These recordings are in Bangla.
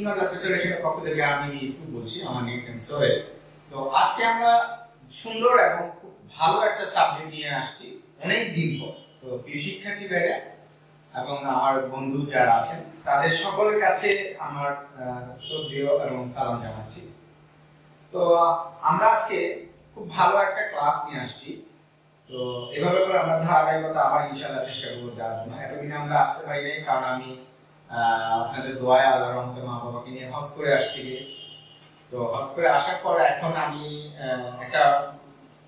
কিং অফ ল্যাব প্রেজেন্টেশনের পক্ষ থেকে আমি ইসু বলছি, আমার নেম সোহেল তো আজকে আমরা সুন্দর এবং খুব ভালো একটা সাবজেক্ট নিয়ে আসছি অনেক দিন পর। তো প্রিয় শিক্ষার্থী ভাইরা এবং আমার বন্ধু যারা আছেন, তাদের সকলের কাছে আমার শ্রদ্ধেয় এবং সালাম জানাচ্ছি। তো, আমরা আজকে খুব ভালো একটা ক্লাস নিয়ে আসছি। তো, এভাবে করে আমরা ধারাবাহিকতা আবার ইনশাআল্লাহ চেষ্টা করব দেওয়ার জন্য। এতদিন আমরা আসতে পারি নাই, কারণ আমি আপনাদের দোয়ায় আল্লাহ রহমতে মা বাবাকে নিয়ে হজ করে আসছি। তো হজ করে আসার পর এখন আমি একটা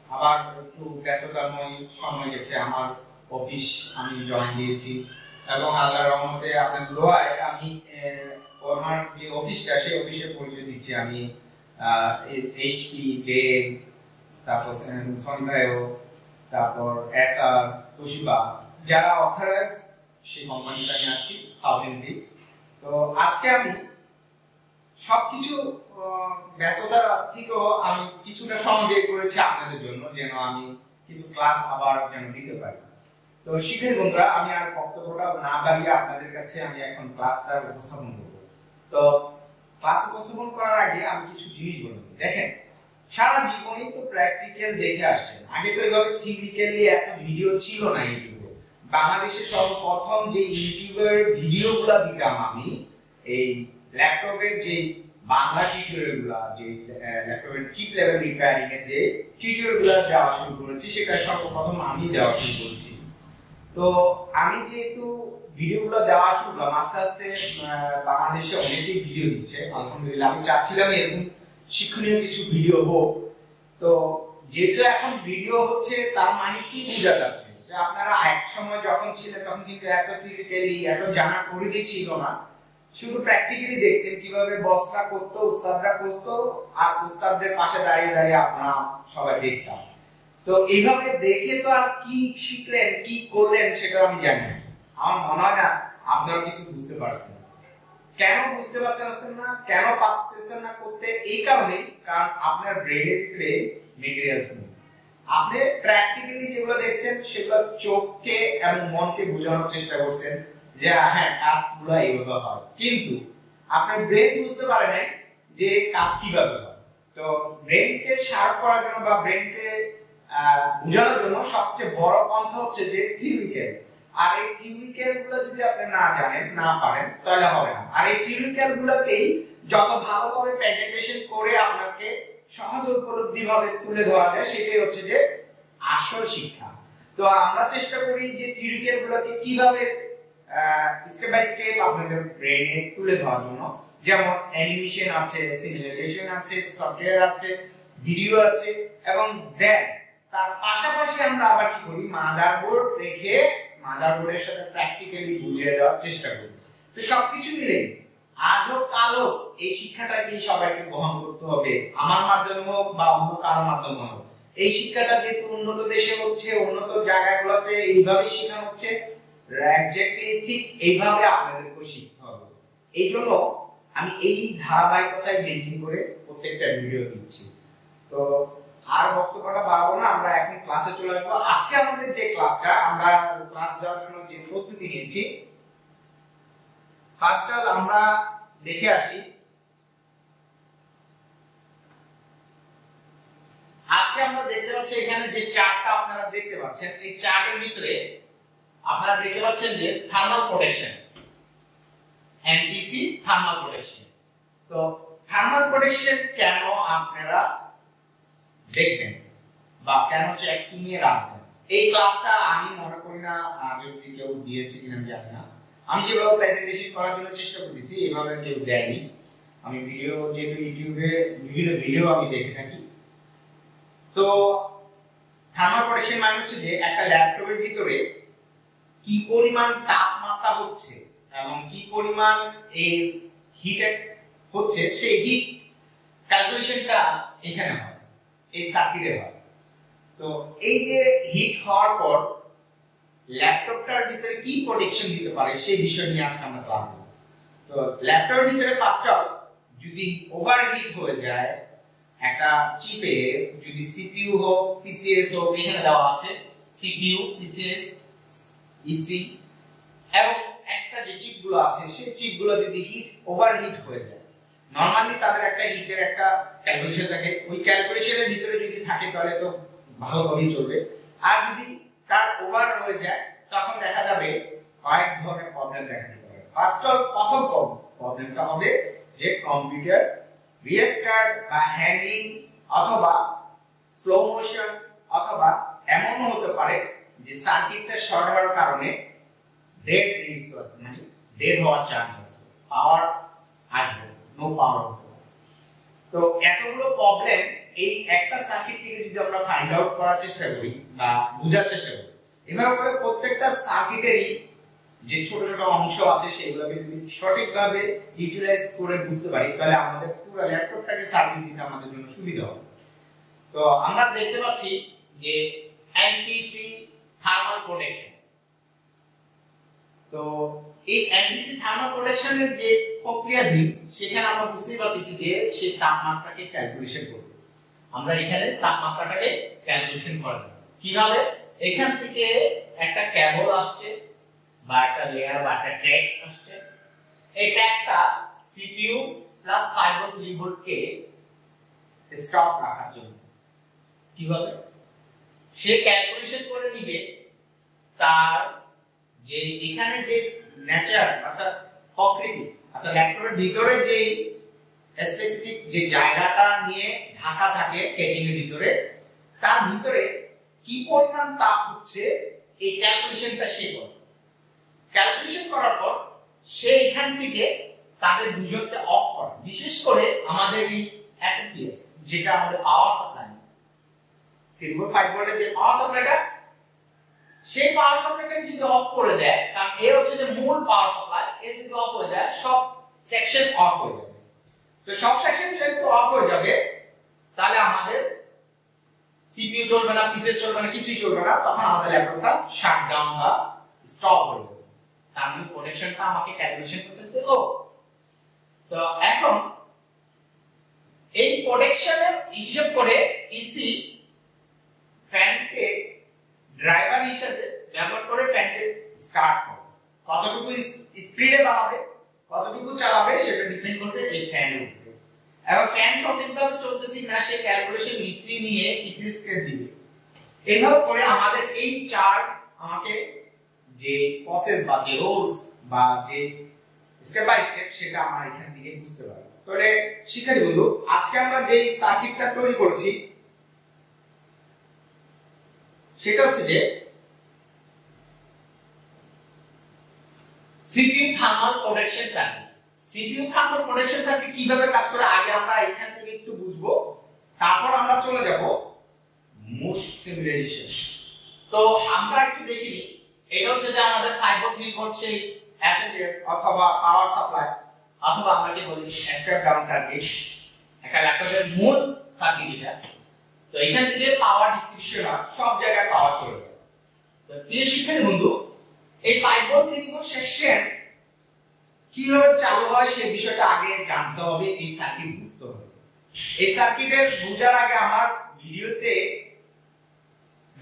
আবার একটু ব্যস্ততাময় সময় গেছে আমার অফিস আমি জয়েন দিয়েছি। এবং আল্লাহ রহমতে আপনার দোয়ায় আমি আমার যে অফিসটা, সেই অফিসে পরিচয় দিচ্ছি আমি এইচপি ডেল তারপর সনি ভাইও তারপর এসআর তোশিবা যারা অথরাইজ সেই কোম্পানিটা নিয়ে আছি। হাউজিং ফি তো আজকে আমি সবকিছু ব্যস্ততা থেকেও আমি কিছুটা সময় করেছি আপনাদের জন্য, যেন আমি কিছু ক্লাস আবার যেন দিতে পারি। তো শিখের বন্ধুরা, আমি আর বক্তব্যটা না বাড়িয়ে আপনাদের কাছে আমি এখন ক্লাসটা উপস্থাপন করব। তো ক্লাস উপস্থাপন করার আগে আমি কিছু জিনিস বলব দেখেন, সারা জীবনই তো প্র্যাকটিক্যাল দেখে আসছেন। আগে তো এইভাবে থিওরিক্যালি এত ভিডিও ছিল না ইউটিউবে বাংলাদেশে সর্বপ্রথম যে ইউটিউবের ভিডিওগুলো দিতাম আমি, এই ল্যাপটপের যে বাংলা টিউটোরিয়ালগুলা যে ল্যাপটপের চিপ লেভেল রিপেয়ারিং এর যে টিউটোরিয়ালগুলা দেওয়া শুরু করেছি, সেটা সর্বপ্রথম আমি দেওয়া শুরু করেছি। তো আমি যেহেতু ভিডিওগুলো দেওয়া শুরু করলাম, আস্তে আস্তে বাংলাদেশে অনেকেই ভিডিও দিচ্ছে। আলহামদুলিল্লাহ, আমি চাচ্ছিলাম এরকম শিক্ষণীয় কিছু ভিডিও হোক। তো যেহেতু এখন ভিডিও হচ্ছে, তার মানে কি বোঝা যাচ্ছে? আপনারা এক সময় যখন ছিলেন, তখন কিন্তু এত থিওরিক্যালি এত জানা পরিধি ছিল না। শুধু প্র্যাকটিক্যালি দেখতেন কীভাবে বসরা করতো, উস্তাদরা করতো, আর উস্তাদদের পাশে দাঁড়িয়ে দাঁড়িয়ে আপনারা সবাই দেখতাম। তো এইভাবে দেখে তো আর কি শিখলেন, কি করলেন সেটা আমি জানি আমার মনে হয় না আপনারা কিছু বুঝতে পারছেন। কেন বুঝতে পারতেছেন না, কেন পারতেছেন না করতে? এই কারণে কারণ আপনার ব্রেনের ভিতরে মেটেরিয়ালস আপনি প্র্যাকটিক্যালি যেগুলো দেখছেন, সেগুলো চোখকে এবং মনকে বোঝানোর চেষ্টা করছেন যে হ্যাঁ কাজগুলো এইভাবে হয়। কিন্তু আপনার ব্রেন বুঝতে পারে নাই যে কাজ কীভাবে হয়। তো ব্রেনকে শার্প করার জন্য বা ব্রেনকে বোঝানোর জন্য সবচেয়ে বড় পন্থা হচ্ছে যে থিওরিক্যাল আর এই থিওরিক্যালগুলো যদি আপনি না জানেন, না পারেন, তাহলে হবে না। আর এই থিওরিক্যাল গুলোকেই যত ভালোভাবে প্রেজেন্টেশন করে আপনাকে সহজ উপলব্ধি ভাবে তুলে ধরা যায়, সেটাই হচ্ছে যে আসল শিক্ষা। তো আমরা চেষ্টা করি যে থিওরিক্যাল গুলোকে কীভাবে স্টেপ বাই স্টেপ আপনাদের ব্রেনে তুলে ধরার জন্য। যেমন অ্যানিমেশন আছে সিমুলেশন আছে সফটওয়্যার আছে ভিডিও আছে, এবং দেন তার পাশাপাশি আমরা আবার কি করি? মাদারবোর্ড রেখে মাদারবোর্ডের সাথে প্র্যাকটিক্যালি বুঝিয়ে দেওয়ার চেষ্টা করি। তো সবকিছু মিলে আজ হোক, কাল এই শিক্ষাটাকে সবাইকে গ্রহণ করতে হবে। আমার মাধ্যমে হোক বা অন্য কারোর মাধ্যমে হোক। এই শিক্ষাটা যেহেতু উন্নত দেশে হচ্ছে, উন্নত জায়গাগুলোতে এইভাবেই শেখানো হচ্ছে ঠিক এইভাবে আপনাদেরকে শিখতে হবে। এই জন্য আমি এই ধারাবাহিকতায় মেনটেন করে প্রত্যেকটা ভিডিও দিচ্ছি। তো আর বক্তব্যটা বাড়াবো না, আমরা এখন ক্লাসে চলে আসব। আজকে আমাদের যে ক্লাসটা আমরা ক্লাস দেওয়ার জন্য যে প্রস্তুতি নিয়েছি ফার্স্ট অল আমরা দেখে আসি। আজকে আমরা দেখতে পাচ্ছি এখানে যে চার্টটা আপনারা দেখতে পাচ্ছেন, এই চার্টের ভিতরে আপনারা দেখতে পাচ্ছেন যে thermal protection MTC thermal protection তো থার্মাল প্রোটেকশন কেন আপনারা দেখবেন বা কেন চেকিং এ রাখবেন? এই ক্লাসটা আমি মনে করি না যদি কেউ দিয়েছে কিনা জানি না। আমি যেভাবে প্রেজেন্টেশন করার জন্য চেষ্টা করতেছি, এভাবে কেউ দেয়নি। আমি ভিডিও যেহেতু ইউটিউবে বিভিন্ন ভিডিও আমি দেখে থাকি। তো থার্মাল প্রোটেকশন মানে হচ্ছে যে একটা ল্যাপটপের ভিতরে কি পরিমাণ তাপমাত্রা হচ্ছে এবং কি পরিমাণ এই হিট হচ্ছে, সেই হিট ক্যালকুলেশনটা এখানে হয়, এই সার্কিটে হয়। তো এই যে হিট হওয়ার পর ল্যাপটপটার ভিতরে কি প্রোটেকশন দিতে পারে, সেই বিষয় নিয়ে আজকে আমরা ক্লাস দেব তো ল্যাপটপের ভিতরে ফার্স্ট অফ যদি ওভারহিট হয়ে যায়, একটা চিপে যদি সিপিইউ হোক পিসিএস হোক, এখানে দেওয়া আছে সিপিইউ পিসিএস ইসি এবং এক্সট্রা যে চিপগুলো আছে, সেই চিপগুলো যদি হিট ওভারহিট হয়ে যায় নরমালি তাদের একটা হিটের একটা ক্যালকুলেশন থাকে। ওই ক্যালকুলেশনের ভিতরে যদি থাকে, তাহলে তো ভালোভাবেই চলবে। আর যদি তার ওভার হয়ে যায়, তখন দেখা যাবে কয়েক ধরনের প্রবলেম দেখা দিতে পারে। ফার্স্ট অল প্রথম প্রবলেমটা হবে যে কম্পিউটার রিস্টার্ট বা হ্যাঙ্গিং অথবা স্লো মোশন অথবা এমনও হতে পারে যে সার্কিটটা শর্ট হওয়ার কারণে ডেড রিসোর্স মানে ডেড হওয়ার চান্স আছে পাওয়ার আসবে নো পাওয়ার হতে পারে। তো এতগুলো প্রবলেম এই একটা সার্কিট থেকে যদি আমরা ফাইন্ড আউট করার চেষ্টা করি বা বোঝার চেষ্টা করি, এভাবে করে প্রত্যেকটা সার্কিটেরই যে ছোট ছোট অংশ আছে সেগুলোকে যদি সঠিকভাবে ইউটিলাইজ করে বুঝতে পারি, তাহলে আমাদের পুরো ল্যাপটপটাকে সার্ভিস দিতে আমাদের জন্য সুবিধা হবে। তো আমরা দেখতে পাচ্ছি যে এনটিসি থার্মাল প্রোটেকশন তো এই এনটিসি থার্মাল প্রোটেকশনের যে প্রক্রিয়াধীন সেখানে আমরা বুঝতেই পারতেছি যে সে তাপমাত্রাকে ক্যালকুলেশন করবে। আমরা এখানে তাপমাত্রাটাকে ক্যালকুলেশন করা কীভাবে? এখান থেকে একটা কেবল আসছে, বা একটা লেয়ার বা একটা ট্যাগ আসছে। এই ট্যাগটা সিপিইউ প্লাস 5 ভোল্ট 3 ভোল্ট কে স্টপ রাখার জন্য। কীভাবে? সে ক্যালকুলেশন করে নিবে তার যে এখানে যে নেচার অর্থাৎ প্রকৃতি, অর্থাৎ ল্যাপটপের ভিতরে যে স্পেসিফিক যে জায়গাটা নিয়ে ঢাকা থাকে কেচিং এর ভিতরে, তার ভিতরে কি পরিমাণ তাপ হচ্ছে, এই ক্যালকুলেশনটা সে করে। ক্যালকুলেশন করার পর, সে এখান থেকে তাদের দুজনকে অফ করে। বিশেষ করে আমাদের এই এসএমপিএস যেটা আমাদের পাওয়ার সাপ্লাই তিন ভোল্ট ফাইভ যে পাওয়ার সাপ্লাইটা সেই পাওয়ার সাপ্লাইটা যদি অফ করে দেয়, কারণ এ হচ্ছে যে মূল পাওয়ার সাপ্লাই এ যদি অফ হয়ে যায়, সব সেকশন অফ হয়ে যাবে। তো সব সেকশন যেহেতু অফ হয়ে যাবে, তাহলে আমাদের সিপিইউ চলবে না পিসি চলবে না, কিছুই চলবে না, তখন আমাদের ল্যাপটপটা শাট ডাউন বা স্টপ হয়ে যাবে। তার মানে প্রোটেকশনটা আমাকে ক্যালকুলেশন করতেছে। ও, তো এখন এই প্রোটেকশনের হিসাব করে ইসি ফ্যানকে ড্রাইভার হিসেবে ব্যবহার করে ফ্যানকে স্টার্ট করবে। কতটুকু স্পিডে বাড়াবে কতটুকু চালাবে সেটা ডিপেন্ড করবে এই ফ্যানের উপরে এবার ফ্যান সঠিকভাবে চলতেছে কিনা সে ক্যালকুলেশন ইসি নিয়ে ইসিএস কে দিবে। এভাবে করে আমাদের এই চার্ট আমাকে যে প্রসেস বা যে রোলস বা যে স্টেপ বাই স্টেপ সেটা আমরা এখান থেকে বুঝতে পারি তাহলে শিক্ষার্থী বন্ধু, আজকে আমরা যে সার্কিটটা তৈরি করেছি, সেটা হচ্ছে যে CPU thermal protection circuit CPU thermal protection circuit কীভাবে কাজ করে, আগে আমরা এখান থেকে একটু বুঝব। তারপর আমরা চলে যাব মোস্ট সিমুলেশন তো আমরা একটু দেখি এটা হচ্ছে যে আমাদের 5 ভোল্ট 3 ভোল্ট সেই এসএমপিএস অথবা পাওয়ার সাপ্লাই অথবা আমরা কি বলি স্টেপ ডাউন সার্কিট একটা ল্যাপটপের মূল সার্কিট এটা। তো এখান থেকে পাওয়ার ডিস্ট্রিবিউশন সব জায়গায় পাওয়ার চলে যায়। তো প্রিয় শিক্ষার্থী বন্ধু এই 5 ভোল্ট 3 ভোল্ট সেকশন কীভাবে চালু হয় সেই বিষয়টা আগে জানতে হবে, এই সার্কিট বুঝতে হবে। এই সার্কিটের বোঝার আগে আমার ভিডিওতে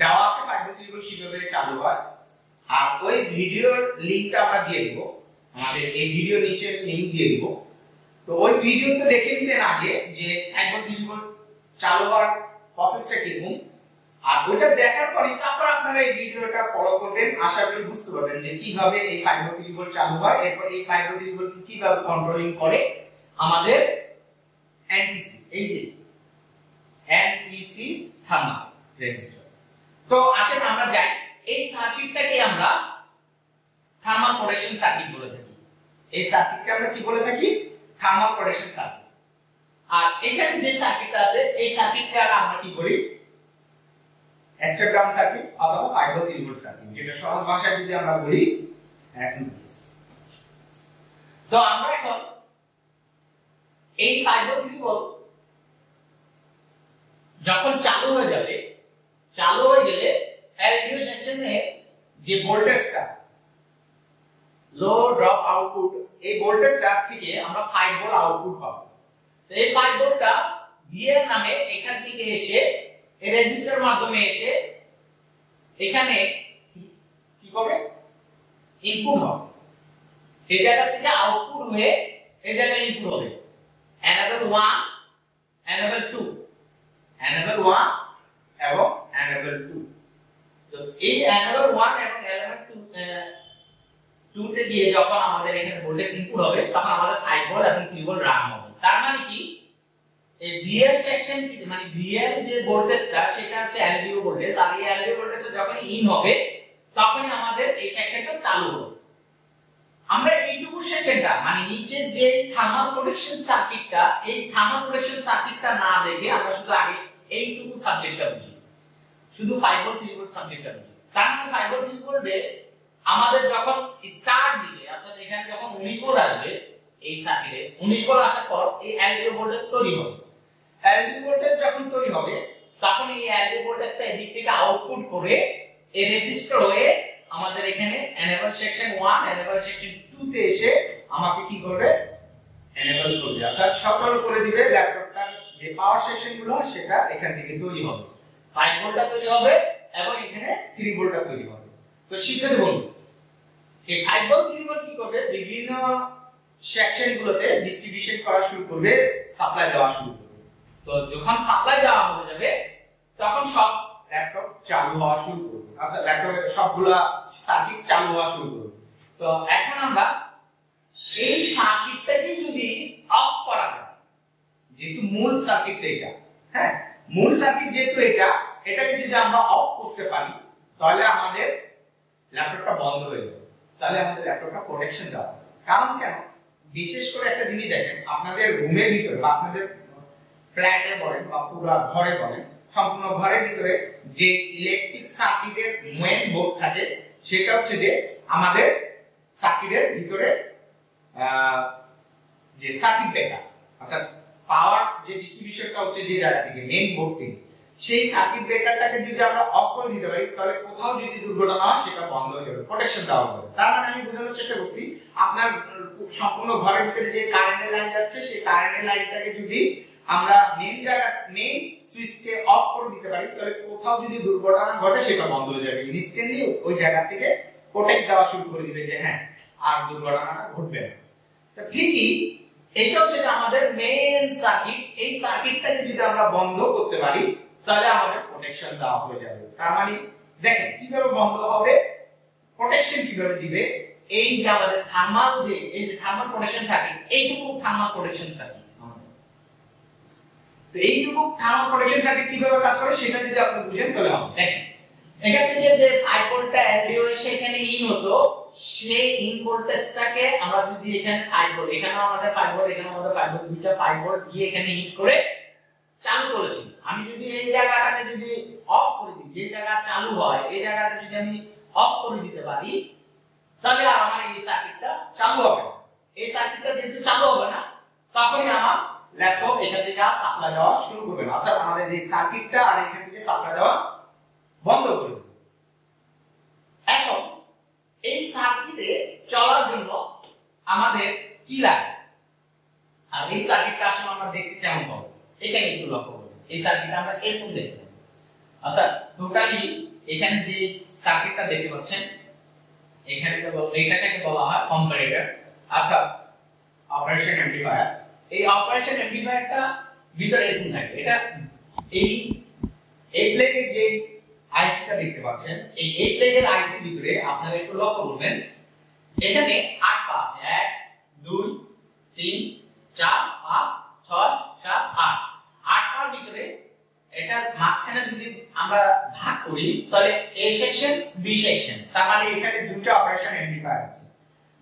দেওয়া আছে 5 ভোল্ট 3 ভোল্ট কীভাবে চালু হয়। আর ওই ভিডিওর লিংকটা আমরা দিয়ে দিব। আমাদের এই ভিডিও নিচে লিংক দিয়ে দিব। তো ওই ভিডিওতে দেখে নিবেন আগে যে একবার ভোল্ট চালু হওয়ার প্রসেসটা কীরকম। আর ওইটা দেখার পরে তারপর আপনারা এই ভিডিওটা ফলো করবেন। আশা করি বুঝতে পারবেন যে কীভাবে এই ফাইভ থ্রি চালু হয়, এরপর এই ফাইভ থ্রি কীভাবে কন্ট্রোলিং করে আমাদের এনটিসি এই যে এনটিসি থার্মাল রেজিস্টার তো আসেন আমরা যাই। এই সার্কিটটাকে আমরা থার্মাল প্রোটেকশন সার্কিট বলে থাকি। এই সার্কিটকে আমরা কি বলে থাকি? থার্মাল প্রোটেকশন সার্কিট আর এখানে যে সার্কিটটা আছে, এই সার্কিটকে আমরা কি করি? স্টেপ সার্কিট অথবা five volt three volt circuit যেটা সহজ ভাষায় যদি আমরা বলি এসএমপিএস তো আমরা এখন এই ফাইভ ভোল্ট থ্রি ভোল্ট যখন চালু হয়ে যাবে, চালু হয়ে গেলে এলডিও সেকশনে যে ভোল্টেজটা লো ড্রপ আউটপুট এই ভোল্টেজটা থেকে আমরা 5 ভোল্ট আউটপুট পাবো। তো এই 5 ভোল্টটা ভিএর নামে এখান থেকে এসে এই রেজিস্টার মাধ্যমে এসে এখানে কি করবে? ইনপুট হবে। এই জায়গা থেকে আউটপুট হয়ে এই জায়গায় ইনপুট হবে। Enable 1 enable 2 enable 1 এবং enable 2 তো এই enable 1 এবং enable 2 2 তে দিয়ে যখন আমাদের এখানে ভোল্টেজ ইনপুট হবে, তখন আমাদের 5 ভোল্ট এবং 3 ভোল্ট রান হবে। তার মানে কি? এই ভিএল সেকশন কি মানে ভিএল যে ভোল্টেজটা সেটা হচ্ছে এলডিও ভোল্টেজ আর এই এলডিও ভোল্টেজ যখন ইন হবে, তখনই আমাদের এই সেকশনটা চালু হবে। আমরা এইটুকু সেকশনটা মানে নিচের যে থার্মাল প্রোটেকশন সার্কিটটা এই থার্মাল প্রোটেকশন সার্কিটটা না দেখে আমরা শুধু আগে এইটুকু সাবজেক্টটা বুঝি। শুধু 5 ভোল্ট 3 ভোল্ট সাবজেক্টটা বুঝি। তার মানে 5 ভোল্ট 3 ভোল্টে আমাদের যখন স্টার্ট দিবে, অর্থাৎ এখানে যখন 19 ভোল্ট আসবে, এই সার্কিটে 19 ভোল্ট আসার পর এই এলডিও ভোল্টেজ তৈরি হবে। এলডিও ভোল্টেজ যখন তৈরি হবে, তখন এই এলডিও ভোল্টেজটা এদিক থেকে আউটপুট করে এই রেজিস্টার হয়ে আমাদের এখানে এনেবল সেকশন 1 এনেবল সেকশন 2 তে এসে আমাকে কি করবে? এনেবল করবে। অর্থাৎ সচল করে দিবে ল্যাপটপটার যে পাওয়ার সেকশনগুলো সেটা এখান থেকে তৈরি হবে। 5 ভোল্টটা তৈরি হবে এবং এখানে 3 ভোল্টটা তৈরি হবে। তো শিক্ষার্থী বন্ধু, এই 5 ভোল্ট 3 ভোল্ট কি করবে? বিভিন্ন সেকশন গুলোতে ডিস্ট্রিবিউশন করা শুরু করবে সাপ্লাই দেওয়া শুরু তো যখন সাপ্লাই দেওয়া হয়ে যাবে, তখন সব ল্যাপটপ চালু হওয়া শুরু করবে। অর্থাৎ ল্যাপটপের সবগুলা সার্কিট চালু হওয়া শুরু করবে। তো এখন আমরা এই সার্কিটটাকে যদি অফ করা যায়, যেহেতু মূল সার্কিটটা এটা হ্যাঁ? মূল সার্কিট যেহেতু এটা, এটাকে যদি আমরা অফ করতে পারি, তাহলে আমাদের ল্যাপটপটা বন্ধ হয়ে যাবে। তাহলে আমাদের ল্যাপটপটা প্রোটেকশন দেওয়া কারণ কেন? বিশেষ করে একটা জিনিস দেখেন, আপনাদের রুমের ভিতরে বা আপনাদের ফ্ল্যাটে বলেন বা পুরো ঘরে বলেন, সম্পূর্ণ ঘরের ভিতরে যে ইলেকট্রিক সার্কিটের মেইন বোর্ড থাকে, সেটা হচ্ছে যে আমাদের সার্কিটের ভিতরে যে সার্কিট ব্রেকার অর্থাৎ পাওয়ার যে ডিস্ট্রিবিউশনটা হচ্ছে যে জায়গা থেকে মেইন বোর্ড থেকে, সেই সার্কিট ব্রেকারটাকে যদি আমরা অফ করে দিতে পারি, তাহলে কোথাও যদি দুর্ঘটনা হয়, সেটা বন্ধ হয়ে যাবে প্রোটেকশন দেওয়া হবে। তার মানে আমি বোঝানোর চেষ্টা করছি, আপনার, সম্পূর্ণ ঘরের ভিতরে যে কারেন্টের লাইন যাচ্ছে, সেই কারেন্টের লাইনটাকে যদি আমরা মেইন জায়গা মেইন সুইচকে অফ করে দিতে পারি, তাহলে কোথাও যদি দুর্ঘটনা ঘটে, সেটা বন্ধ হয়ে যাবে। ইনস্ট্যান্টলি ওই জায়গা থেকে প্রোটেক্ট দেওয়া শুরু করে দিবে যে হ্যাঁ আর দুর্ঘটনাটা ঘটবে না। তো ঠিকই, এটা হচ্ছে যে আমাদের মেইন সার্কিট এই সার্কিটটাকে যদি আমরা বন্ধ করতে পারি, তাহলে আমাদের প্রোটেকশন দেওয়া হয়ে যাবে। তার মানে দেখেন, কীভাবে বন্ধ হবে? প্রোটেকশন কীভাবে দিবে? এই যে আমাদের থার্মাল যে, এই যে থার্মাল প্রোটেকশন সার্কিট এইটুকু থার্মাল প্রোটেকশন সার্কিট তো এইটুকু থার্মাল প্রোটেকশন সার্কিট কীভাবে কাজ করে সেটা যদি আপনি বুঝেন তাহলে হবে। দেখেন, এখান থেকে যে 5 ভোল্টটা এলডিও এসে এখানে ইন হতো, সেই ইন ভোল্টেজটাকে আমরা যদি এখানে 5 ভোল্ট এখানে আমাদের 5 ভোল্ট এখানে আমাদের 5 ভোল্ট দুইটা 5 ভোল্ট দিয়ে এখানে হিট করে চালু করেছি। আমি যদি এই জায়গাটাকে যদি অফ করে দিই, যে জায়গা চালু হয়, এই জায়গাটা যদি আমি অফ করে দিতে পারি, তাহলে আমার এই সার্কিটটা চালু হবে এই সার্কিটটা যেহেতু চালু হবে না, তখনই আমার ল্যাপটপ, এখান থেকে আর সাপ্লাই দেওয়া শুরু করবে না। অর্থাৎ আমাদের এই সার্কিটটা আর এখান থেকে সাপ্লাই দেওয়া বন্ধ করে দেবে। এখন, এই সার্কিটে চলার জন্য আমাদের কি লাগে? আর এই সার্কিটটা আসলে আমরা দেখতে কেমন পাবো? এখানে একটু লক্ষ্য করবেন এই সার্কিটটা আমরা এরকম দেখতে অর্থাৎ টোটালি এখানে যে সার্কিটটা দেখতে পাচ্ছেন, এখানে এইটাকে বলা হয় কম্পারেটর অর্থাৎ অপারেশন অ্যাম্পলিফায়ার এই অপারেশন অ্যাম্পলিফায়ারটা ভিতরে এরকম থাকে। এটা এই এইট লেগের যে আইসিটা দেখতে পাচ্ছেন, এই এইট লেগের আইসির ভিতরে আপনারা একটু লক্ষ্য করবেন, এখানে আট পা আছে। এক, দুই, তিন, চার, পাঁচ, ছয়, সাত, আট। আট পার ভিতরে এটা মাঝখানে যদি আমরা ভাগ করি, তাহলে এ সেকশন বি সেকশন তার মানে এখানে দুটো অপারেশন অ্যাম্পলিফায়ার আছে।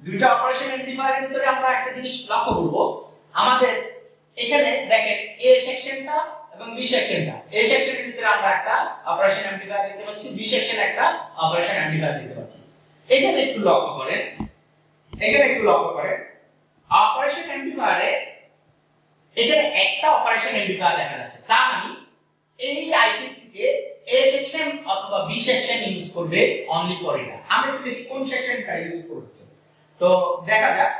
দুইটা অপারেশন অ্যাম্পলিফায়ারের ভিতরে আমরা একটা জিনিস লক্ষ্য করব আমাদের এখানে দেখেন এ সেকশনটা এবং বি সেকশনটা এ সেকশনের ভিতরে আমরা একটা অপারেশন অ্যাম্পলিফায়ার দেখতে পাচ্ছি বি সেকশন একটা অপারেশন অ্যাম্পলিফায়ার দেখতে পাচ্ছি। এখানে একটু লক্ষ্য করেন, এখানে একটু লক্ষ্য করেন অপারেশন অ্যাম্পলিফায়ারে এখানে একটা অপারেশন অ্যাম্পলিফায়ার দেখা যাচ্ছে। তার মানে এই আইসি থেকে এ সেকশন অথবা বি সেকশন ইউজ করবে অনলি ফর এটা আমি একটু দেখি কোন সেকশনটা ইউজ করছে। তো দেখা যাক।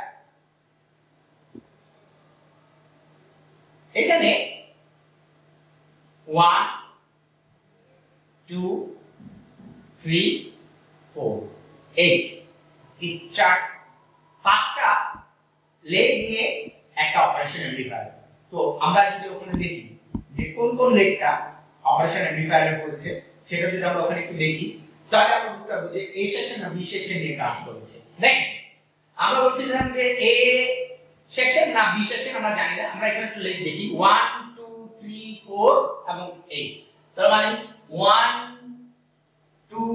এখানে one two three four eight এই চার, পাঁচটা লেগ নিয়ে একটা অপারেশন অ্যাম্পলিফায়ার তো আমরা যদি ওখানে দেখি যে কোন কোন লেগটা অপারেশন অ্যাম্প্লিফায়ারে করেছে সেটা যদি আমরা ওখানে একটু দেখি, তাহলে আমরা বুঝতে পারব যে এই সেকশন না বি সেকশন নিয়ে কাজ করেছে। দেখেন, আমরা বলছিলাম যে এ সেকশন না বি সেকশন আমরা জানি না। আমরা এখানে একটু লিখে দেখি। 1 2 3 4 এবং 8 তার মানে 1 2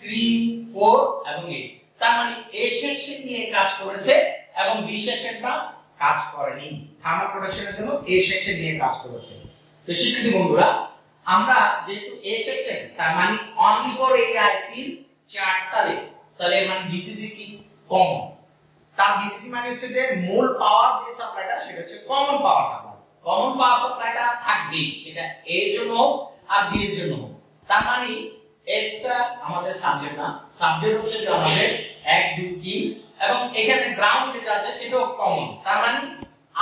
3 4 এবং 8 তার মানে এ সেকশন নিয়ে কাজ করেছে এবং বি সেকশনটা কাজ করেনি। থার্মাল প্রোডাকশনের জন্য এ সেকশন নিয়ে কাজ করেছে। তো শিক্ষার্থী বন্ধুরা, আমরা যেহেতু এ সেকশন তার মানে অনলি ফর এই আইসির চারটা লেগ তাহলে মানে বিসিসি কি? কমন তার বিসিসি মানে হচ্ছে যে মূল পাওয়ার যে সাপ্লাইটা, সেটা হচ্ছে common power supply common power সাপ্লাইটা থাকবেই, সেটা এ এর জন্য হোক আর বি এর জন্য হোক। তার মানে এটা আমাদের সাবজেক্ট না সাবজেক্ট হচ্ছে যে আমাদের 1 2 3 এবং এখানে গ্রাউন্ড যেটা আছে সেটাও কমন তার মানে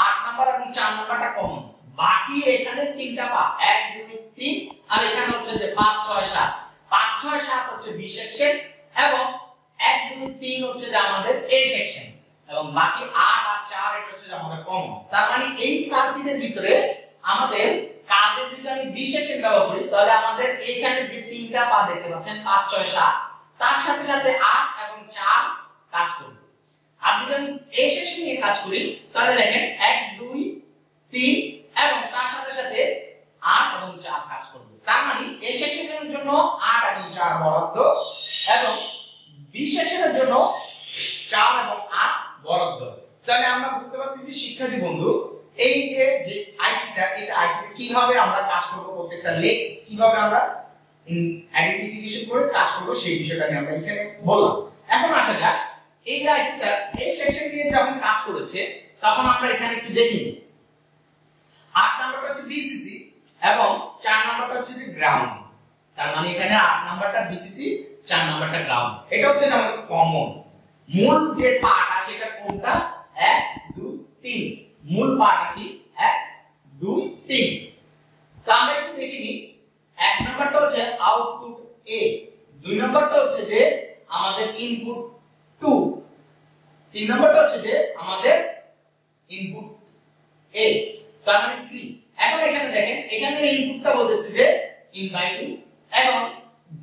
8 নাম্বার এবং 4 নাম্বারটা কমন বাকি এখানে তিনটা পা 1 2 3 আর এখানে হচ্ছে যে 5 6 7 5 6 7 হচ্ছে বি সেকশন এবং 1 2 3 হচ্ছে যে আমাদের এ সেকশন এবং বাকি আট আর 4 এটা হচ্ছে আমাদের কমন। তার মানে এই সার্কিটের ভিতরে আমাদের কাজের যদি আমি বি সেকশন ব্যবহার করি, তাহলে আমাদের এইখানে যে তিনটা পা দেখতে পাচ্ছেন 5 6 7 তার সাথে সাথে আট এবং চার কাজ করবে। আর যদি আমি এই সেকশন নিয়ে কাজ করি, তাহলে দেখেন 1 2 3 এবং তার সাথে সাথে 8 এবং 4 কাজ করবে। তার মানে এই সেকশনের জন্য 8 এবং 4 বরাদ্দ এবং বি সেকশনের জন্য 4 এবং 8 বরাদ্দ। তাহলে আমরা বুঝতে পারতেছি, শিক্ষার্থী বন্ধু, এই যে যে আইসিটা, এটা আইসিটা কীভাবে আমরা কাজ করব, প্রত্যেকটা লেগ কীভাবে আমরা আইডেন্টিফিকেশন করে কাজ করব, সেই বিষয়টা নিয়ে আমরা এখানে বললাম। এখন আসা যাক, এই যে আইসিটা, এই সেকশন দিয়ে যখন কাজ করেছে, তখন আমরা এখানে একটু দেখি আট নাম্বারটা হচ্ছে বিসিসি এবং চার নাম্বারটা হচ্ছে যে গ্রাউন্ড তার মানে এখানে আট নাম্বারটা বিসিসি চার নাম্বারটা গ্রাউন্ড এটা হচ্ছে আমাদের কমন মূল যে পাটা, সেটা কোনটা? এক দুই তিন। মূল পাটা কি? এক দুই তিন। তা আমরা একটু দেখে নিই। এক নাম্বারটা হচ্ছে আউটপুট এ দুই নাম্বারটা হচ্ছে যে আমাদের ইনপুট টু তিন নাম্বারটা হচ্ছে যে আমাদের ইনপুট এ তার মানে থ্রি এখন এখানে দেখেন, এখানে ইনপুটটা বলতেছে যে ইনভাইটিং এবং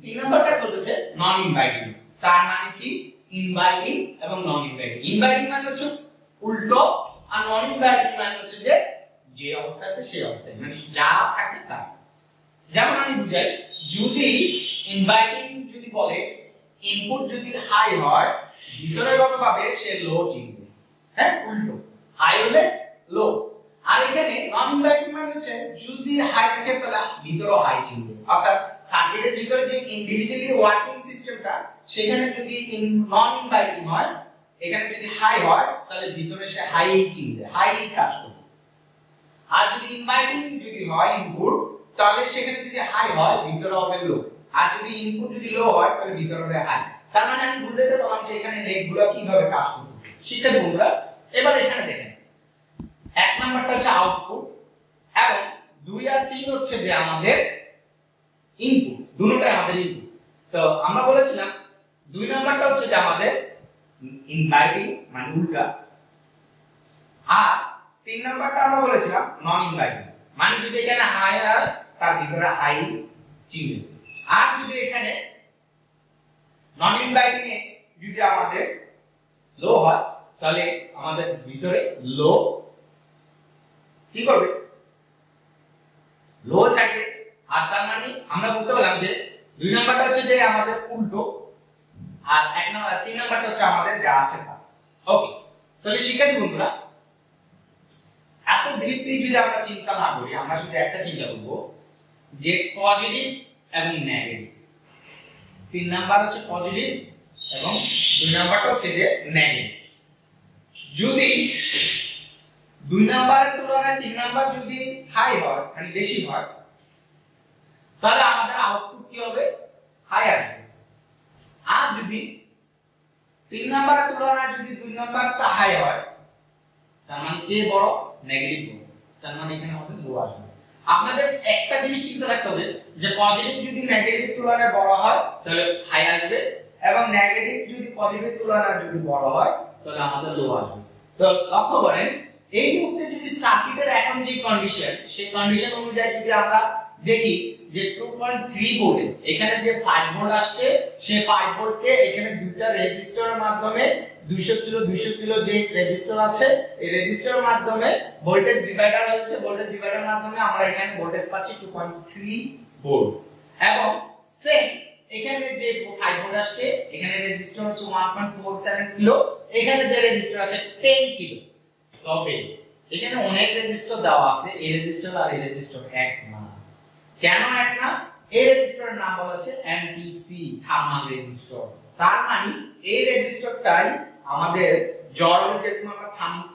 তিন নাম্বারটা বলতেছে নন ইনভাইটিং তার মানে কি? ইনভাইটিং এবং নন ইনভাইটিং ইনভাইটিং মানে হচ্ছে উল্টো আর নন ইনভাইটিং মানে হচ্ছে যে যে অবস্থা আছে সেই অবস্থায়। মানে যা থাকে তা। যেমন আমি বুঝাই, যদি ইনভাইটিং যদি বলে ইনপুট যদি হাই হয় ভিতরেগত ভাবে সে লো চিনবে। হ্যাঁ উল্টো। হাই হলে লো আর এখানে নন ইনভাইটিং মানে হচ্ছে, যদি হাই থাকে তাহলে ভিতরেও হাই চিনবে। অর্থাৎ সার্কিটের ভিতরে যে ইন্ডিভিজুয়ালি ওয়ার্কিং সিস্টেমটা সেখানে যদি নন ইনভাইটিং হয়, এখানে যদি হাই হয়, তাহলে ভিতরে সে হাই চিনবে হাই কাজ করবে। আর যদি ইনভাইটিং যদি হয় ইনপুট তাহলে সেখানে যদি হাই হয়, ভিতরে হবে লো আর যদি ইনপুট যদি লো হয়, তাহলে ভিতরে হবে হাই তার মানে আমি বুঝতে পারলাম যে এখানে লেগগুলো কীভাবে কাজ করতেছে। শিক্ষার্থী বন্ধুরা, এবার এখানে দেখেন। এক নাম্বারটা হচ্ছে আউটপুট এবং দুই আর তিন হচ্ছে যে আমাদের ইনপুট দুটোটাই আমাদের ইনপুট তো আমরা বলেছিলাম, দুই নাম্বারটা হচ্ছে যে আমাদের ইনভাইটিং মানে উল্টা। আর তিন নাম্বারটা আমরা বলেছিলাম নন ইনভাইটিং মানে যদি এখানে হাই আর তার ভিতরে চিনবে আর যদি এখানে নন ইনভাইটিং এ যদি আমাদের লো হয়, তাহলে আমাদের ভিতরে লো কি করবে? লো থাকবে। আর তার মানে আমরা বুঝতে পারলাম যে দুই নাম্বারটা হচ্ছে যে আমাদের উল্টো, আর এক নাম্বার তিন নাম্বারটা হচ্ছে আমাদের যা আছে তা। ওকে তাহলে শিক্ষার্থী বন্ধুরা, এত ডিপলি যদি আমরা চিন্তা না করি, আমরা শুধু একটা চিন্তা করব যে পজিটিভ এবং নেগেটিভ তিন নাম্বার হচ্ছে পজিটিভ এবং দুই নাম্বারটা হচ্ছে যে নেগেটিভ যদি দুই নাম্বারের তুলনায় তিন নাম্বার যদি হাই হয় মানে বেশি হয় তাহলে আমাদের আউটপুট কি হবে? হাই আসবে আর যদি তিন নাম্বারের তুলনায় যদি দুই নাম্বারটা হাই হয়, তার মানে কে বড় নেগেটিভ বড়। তার মানে এখানে আমাদের লো আসবে। আপনাদের একটা জিনিস চিন্তা রাখতে হবে, যে পজিটিভ যদি নেগেটিভ তুলনায় বড় হয়, তাহলে হাই আসবে, এবং নেগেটিভ যদি পজিটিভ তুলনায় যদি বড় হয়, তাহলে আমাদের লো আসবে। তো লক্ষ্য করেন, এই মুহূর্তে যদি সার্কিটের এখন যে কন্ডিশন সেই কন্ডিশন অনুযায়ী যদি আমরা দেখি যে 2.3 ভোল্টেজ এখানে যে 5 ভোল্ট আসছে, সেই 5 ভোল্টকে এখানে দুইটা রেজিস্টরের মাধ্যমে 200 কিলো 200 কিলো যে রেজিস্টর আছে, এই রেজিস্টরের মাধ্যমে ভোল্টেজ ডিভাইডার হচ্ছে ভোল্টেজ ডিভাইডারের মাধ্যমে আমরা এখানে ভোল্টেজ পাচ্ছি 2.3 ভোল্ট এবং সেম এখানে যে 5 ভোল্ট আসছে, এখানে রেজিস্টর হচ্ছে 1.47 কিলো, এখানে যে রেজিস্টর আছে 10 কিলো। তবে এখানে অনেক রেজিস্টর দেওয়া আছে, এই রেজিস্টর আর এই রেজিস্টর এক না কেন এক না? এই রেজিস্টরের নাম বলা হচ্ছে এমটিসি থার্মাল রেজিস্টর তার মানে এই রেজিস্টরটাই আমাদের জ্বর যেরকম আমরা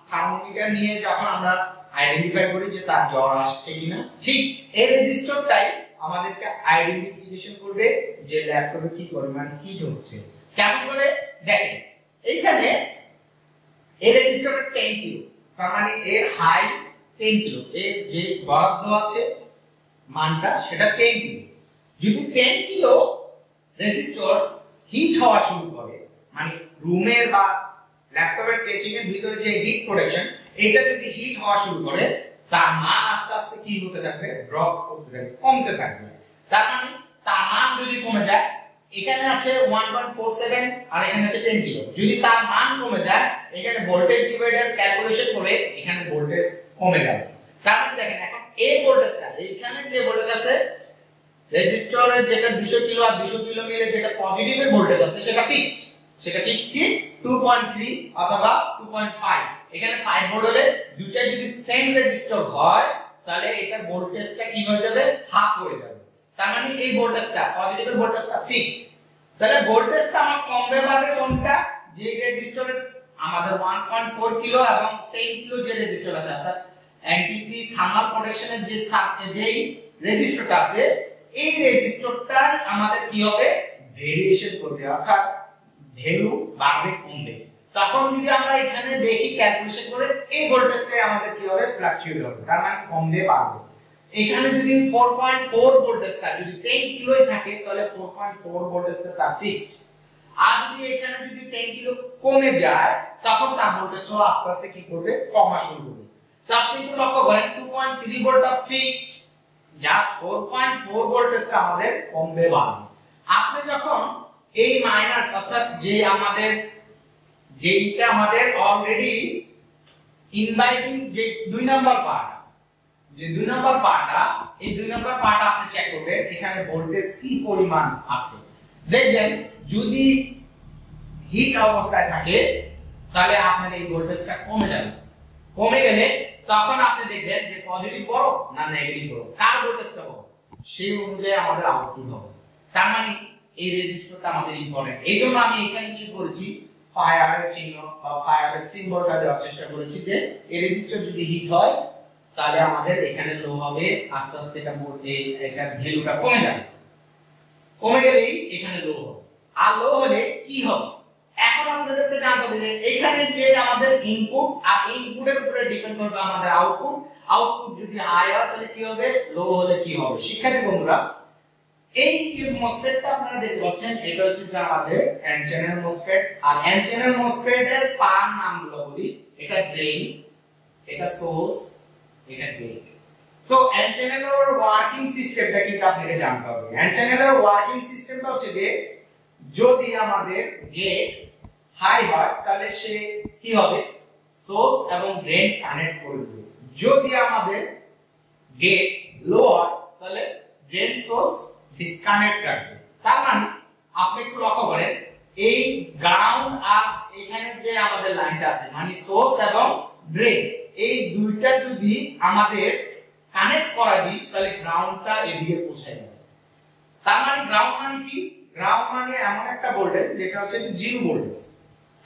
থার্মোমিটার নিয়ে যখন আমরা আইডেন্টিফাই করি যে তার জ্বর আসছে কিনা, ঠিক এই রেজিস্টরটাই আমাদেরকে আইডেন্টিফিকেশন করবে যে ল্যাপটপে কি পরিমাণ হিট হচ্ছে। কেমন করে? দেখেন, এইখানে এই রেজিস্টরটা 10 কিলো তার মানে এর হাই 10 কিলো এর যে বরাদ্দ আছে মানটা সেটা 10 কিলো যদি টেন কিলো রেজিস্টর হিট হওয়া শুরু করে মানে রুমের বা ল্যাপটপের কেচিং এর ভিতরে যে হিট প্রোডাকশন এটা যদি হিট হওয়া শুরু করে, তার মান আস্তে আস্তে কি হতে থাকবে? ড্রপ করতে থাকবে, কমতে থাকবে। তার মানে তার মান যদি কমে যায়, এখানে আছে 1.47 আর এখানে আছে 10 কিলো যদি তার মান কমে যায়, এখানে ভোল্টেজ ডিভাইডার ক্যালকুলেশন করে এখানে ভোল্টেজ কমে যাবে। মানে দেখেন এখন এই ভোল্টেজটা এখানে যে ভোল্টেজ আছে রেজিস্টরের যেটা 200 কিলো আর 200 কিলো মিলে যেটা পজিটিভের ভোল্টেজ আছে, সেটা ফিক্সড সেটা ফিক্সড কি? 2.3 অথবা 2.5 এখানে 5 ভোল্ট হলে দুইটা যদি সেম রেজিস্টর হয়, তাহলে এটার ভোল্টেজটা কি হয়ে যাবে? হাফ হয়ে যাবে। তার মানে এই ভোল্টেজটা পজিটিভের ভোল্টেজটা ফিক্সড তাহলে ভোল্টেজটা আমার কমবে বাড়বে কোনটা? যে রেজিস্টরের আমাদের 1.4 কিলো এবং 10 কিলো যে রেজিস্টর আছে, অর্থাৎ এনটিসি থার্মাল প্রোটেকশনের যে যেই রেজিস্টরটা আছে, এই রেজিস্টরটা আমাদের কি হবে? ভেরিয়েশন করবে, অর্থাৎ ভ্যালু বাড়বে, কমবে। তখন যদি আমরা এখানে দেখি ক্যালকুলেশন করে, এই ভোল্টেজটাই আমাদের কি হবে? ফ্লাকচুয়েট হবে, তার মানে কমবে, বাড়বে। এখানে যদি 4.4 ভোল্টেজটা যদি 10 কিলোই থাকে, তাহলে 4.4 ভোল্টেজটা তার ফিক্সড আর যদি এখানে যদি 10 কিলো কমে যায়, তখন তার ভোল্টেজও আস্তে আস্তে কি করবে? কমা শুরু করবে। আপনি একটু লক্ষ্য করেন 2.3 ভোল্টটা ফিক্সড জাস্ট 4.4 ভোল্টেজটা আমাদের কমবে বাড়বে। আপনি যখন এই মাইনাস অর্থাৎ যে আমাদের, যেইটা আমাদের অলরেডি ইনভাইটিং যে দুই নাম্বার পার্ট যে দুই নাম্বার পার্টটা এই দুই নাম্বার পার্ট আপনি চেক করবেন, এখানে ভোল্টেজ কি পরিমাণ আছে। দেখবেন, যদি হিট অবস্থায় থাকে, তাহলে আপনার এই ভোল্টেজটা কমে যাবে। কমে গেলে তখন আপনি দেখবেন যে পজিটিভ বড় না নেগেটিভ বড় কার ভোল্টেজটা বড় সেই অনুযায়ী আমাদের আউটপুট হবে। তার মানে এই রেজিস্টারটা আমাদের ইম্পর্টেন্ট এই জন্য আমি এখানে কি করেছি? ফায়ারের চিহ্ন বা ফায়ারের সিম্বলটা দেওয়ার চেষ্টা করেছি যে এই রেজিস্টার যদি হিট হয়, তাহলে আমাদের এখানে লো হবে, আস্তে আস্তে এটা এটার ভ্যালুটা কমে যাবে। কমে গেলেই এখানে লো হবে। আর লো হলে কি হবে? এখন আপনাদেরকে জানতে হবে যে এখানে যে আমাদের ইনপুট আর ইনপুটের উপরে ডিপেন্ড করবে আমাদের আউটপুট আউটপুট যদি হাই হয়, তাহলে কি হবে? লো হলে কি হবে? শিক্ষার্থী বন্ধুরা, এই মসফেটটা আপনারা দেখতে পাচ্ছেন, এটা হচ্ছে যে আমাদের এন চ্যানেল মসফেট আর এন চ্যানেল মসফেট এর পার নামগুলো বলি, এটা ড্রেন এটা সোর্স এটা গেট তো এন চ্যানেলের ওয়ার্কিং সিস্টেমটা কিন্তু আপনাকে জানতে হবে। এন চ্যানেলের ওয়ার্কিং সিস্টেমটা হচ্ছে যে, যদি আমাদের গেট হাই হয়, তাহলে সে কি হবে? সোর্স এবং ড্রেন কানেক্ট করে দেবে। যদি আমাদের গেট লো হয় তাহলে ড্রেন সোর্স ডিসকানেক্ট রাখবে। তার মানে আপনি একটু লক্ষ্য করেন, এই গ্রাউন্ড আর এখানে যে আমাদের লাইনটা আছে মানে সোর্স এবং ড্রেন এই দুইটা যদি আমাদের কানেক্ট করা দিই, তাহলে গ্রাউন্ডটা এদিকে পৌঁছে যাবে। তার মানে গ্রাউন্ড মানে কি? গ্রাউন্ড মানে এমন একটা ভোল্টেজ যেটা হচ্ছে জিরো ভোল্টেজ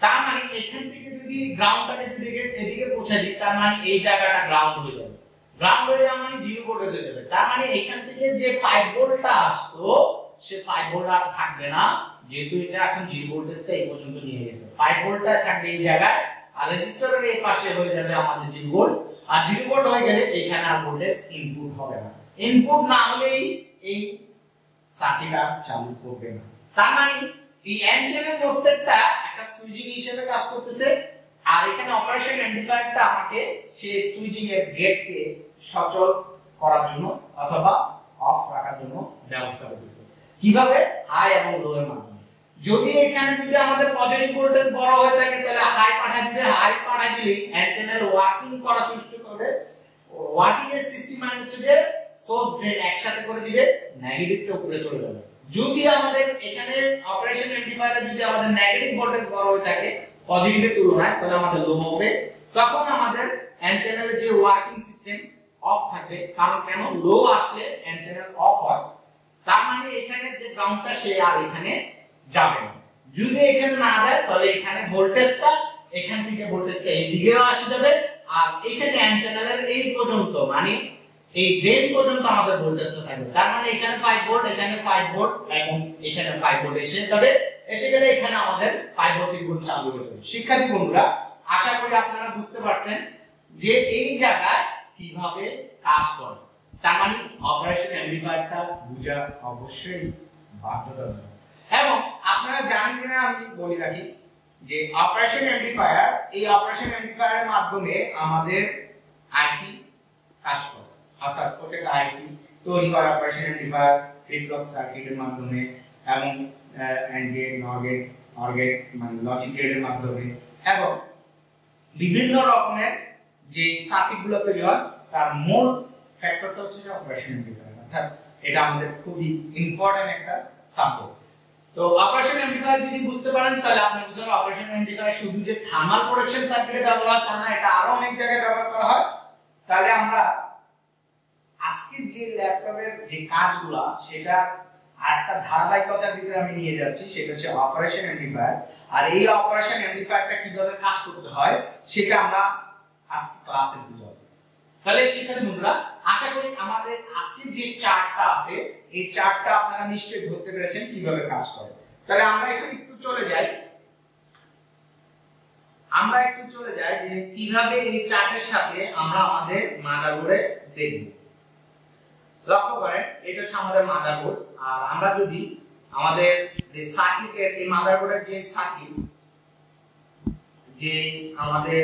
তার মানে এখান থেকে যদি গ্রাউন্ডটাকে যদি এদিকে পৌঁছে দিই, তার মানে এই জায়গাটা গ্রাউন্ড হয়ে যাবে। গ্রাউন্ড হয়ে যাওয়া মানে জিরো ভোল্টেজ হয়ে যাবে। তার মানে এখান থেকে যে 5 ভোল্টটা আসতো, সে 5 ভোল্ট আর থাকবে না, যেহেতু এটা এখন জিরো ভোল্টেজটা এই পর্যন্ত নিয়ে গেছে। 5 ভোল্টটা থাকবে এই জায়গায়, আর রেজিস্টারের এই পাশে হয়ে যাবে আমাদের জিরো ভোল্ট আর জিরো ভোল্ট হয়ে গেলে এখানে আর ভোল্টেজ ইনপুট হবে না। ইনপুট না হলেই এই সার্কিট আর চালু করবে না। তার মানে এই চ্যানেল মোসফেটটা একটা সুইচিং হিসেবে কাজ করতেছে। আর এখানে অপারেশন অ্যাম্পলিফায়ারটা আমাকে সেই সুইচিং এর গেটকে সচল করার জন্য অথবা অফ রাখার জন্য ব্যবস্থা করতেছে। কীভাবে? হাই এবং লো এর মাধ্যমে। যদি এখানে যদি আমাদের পজিটিভ ভোল্টেজ বড় হয়ে থাকে, তাহলে হাই পাঠা দিবে। হাই পাঠা দিলে চ্যানেল ওয়ার্কিং করা শুরু করবে। ওয়ার্কিং এর সিস্টেম মানে হচ্ছে যে সোর্স ড্রেন একসাথে করে দিবে নেগেটিভটা উপরে চলে যাবে। যদি আমাদের এখানে অপারেশন অ্যাম্পলিফায়ারে যদি আমাদের নেগেটিভ ভোল্টেজ বড় হয়ে থাকে পজিটিভের তুলনায়, তাহলে আমাদের লো হবে। তখন আমাদের এন চ্যানেলের যে ওয়ার্কিং সিস্টেম অফ থাকবে, কারণ কেন? লো আসলে এন চ্যানেল অফ হয়। তার মানে এখানে যে গ্রাউন্ডটা সে আর এখানে যাবে না। যদি এখানে না যায়, তাহলে এখানে ভোল্টেজটা এখান থেকে ভোল্টেজটা এই দিকেও আসে যাবে, আর এখানে এন চ্যানেলের এই পর্যন্ত মানে এই ড্রেন পর্যন্ত আমাদের ভোল্টেজটা থাকবে। তার মানে এখানে 5 ভোল্ট এখানে 5 ভোল্ট এবং এখানে 5 ভোল্ট এসে যাবে। এসে গেলে এখানে আমাদের 5 ভোল্ট ইনপুট চালু হয়ে যাবে। শিক্ষার্থী বন্ধুরা, আশা করি আপনারা বুঝতে পারছেন যে এই জায়গায় কীভাবে কাজ করে। তার মানে অপারেশন অ্যাম্পলিফায়ারটা বোঝা অবশ্যই বাধ্যতামূলক। এবং আপনারা জানেন কিনা আমি বলে রাখি যে অপারেশন অ্যাম্পলিফায়ার এই অপারেশন অ্যাম্পলিফায়ারের মাধ্যমে আমাদের আইসি কাজ করে। অর্থাৎ প্রত্যেকটা আইসি তৈরি হয় অপারেশন অ্যাম্পলিফায়ার ফ্লিপ সার্কিটের মাধ্যমে এবং and gate NOR gate OR gate মানে লজিক গেটের মাধ্যমে এবং বিভিন্ন রকমের যে সার্কিটগুলো তৈরি হয়, তার মূল ফ্যাক্টরটা হচ্ছে যে অপারেশন অ্যাম্পলিফায়ার অর্থাৎ এটা আমাদের খুবই ইম্পর্টেন্ট একটা সাপোর্ট তো অপারেশন অ্যাম্পলিফায়ার যদি বুঝতে পারেন, তাহলে আপনি বুঝতে পারবেন অপারেশন অ্যাম্পলিফায়ার শুধু যে থার্মাল প্রোডাকশন সার্কিটে ব্যবহার তা না, এটা আরও অনেক জায়গায় ব্যবহার করা হয়। তাহলে আমরা আজকের যে ল্যাপটপের যে কাজগুলা, সেটা আরেকটা ধারাবাহিকতার ভিতরে আমি নিয়ে যাচ্ছি, সেটা হচ্ছে অপারেশন অ্যাম্পলিফায়ার আর এই অপারেশন অ্যাম্পলিফায়ারটা কীভাবে কাজ করতে হয়, সেটা আমরা আজকে ক্লাসে বুঝাবো তাহলে শিক্ষার্থী বন্ধুরা, আশা করি আমাদের আজকের যে চার্টটা আছে, এই চার্টটা আপনারা নিশ্চয়ই ধরতে পেরেছেন কীভাবে কাজ করে। তাহলে আমরা এখানে একটু চলে যাই। আমরা একটু চলে যাই যে কীভাবে এই চার্টের সাথে আমরা আমাদের মাদারবোর্ডে দেখব। লক্ষ্য করেন, এটা হচ্ছে আমাদের মাদারবোর্ড আর আমরা যদি আমাদের যে সার্কিটের এই মাদারবোর্ডের যে সার্কিট যে আমাদের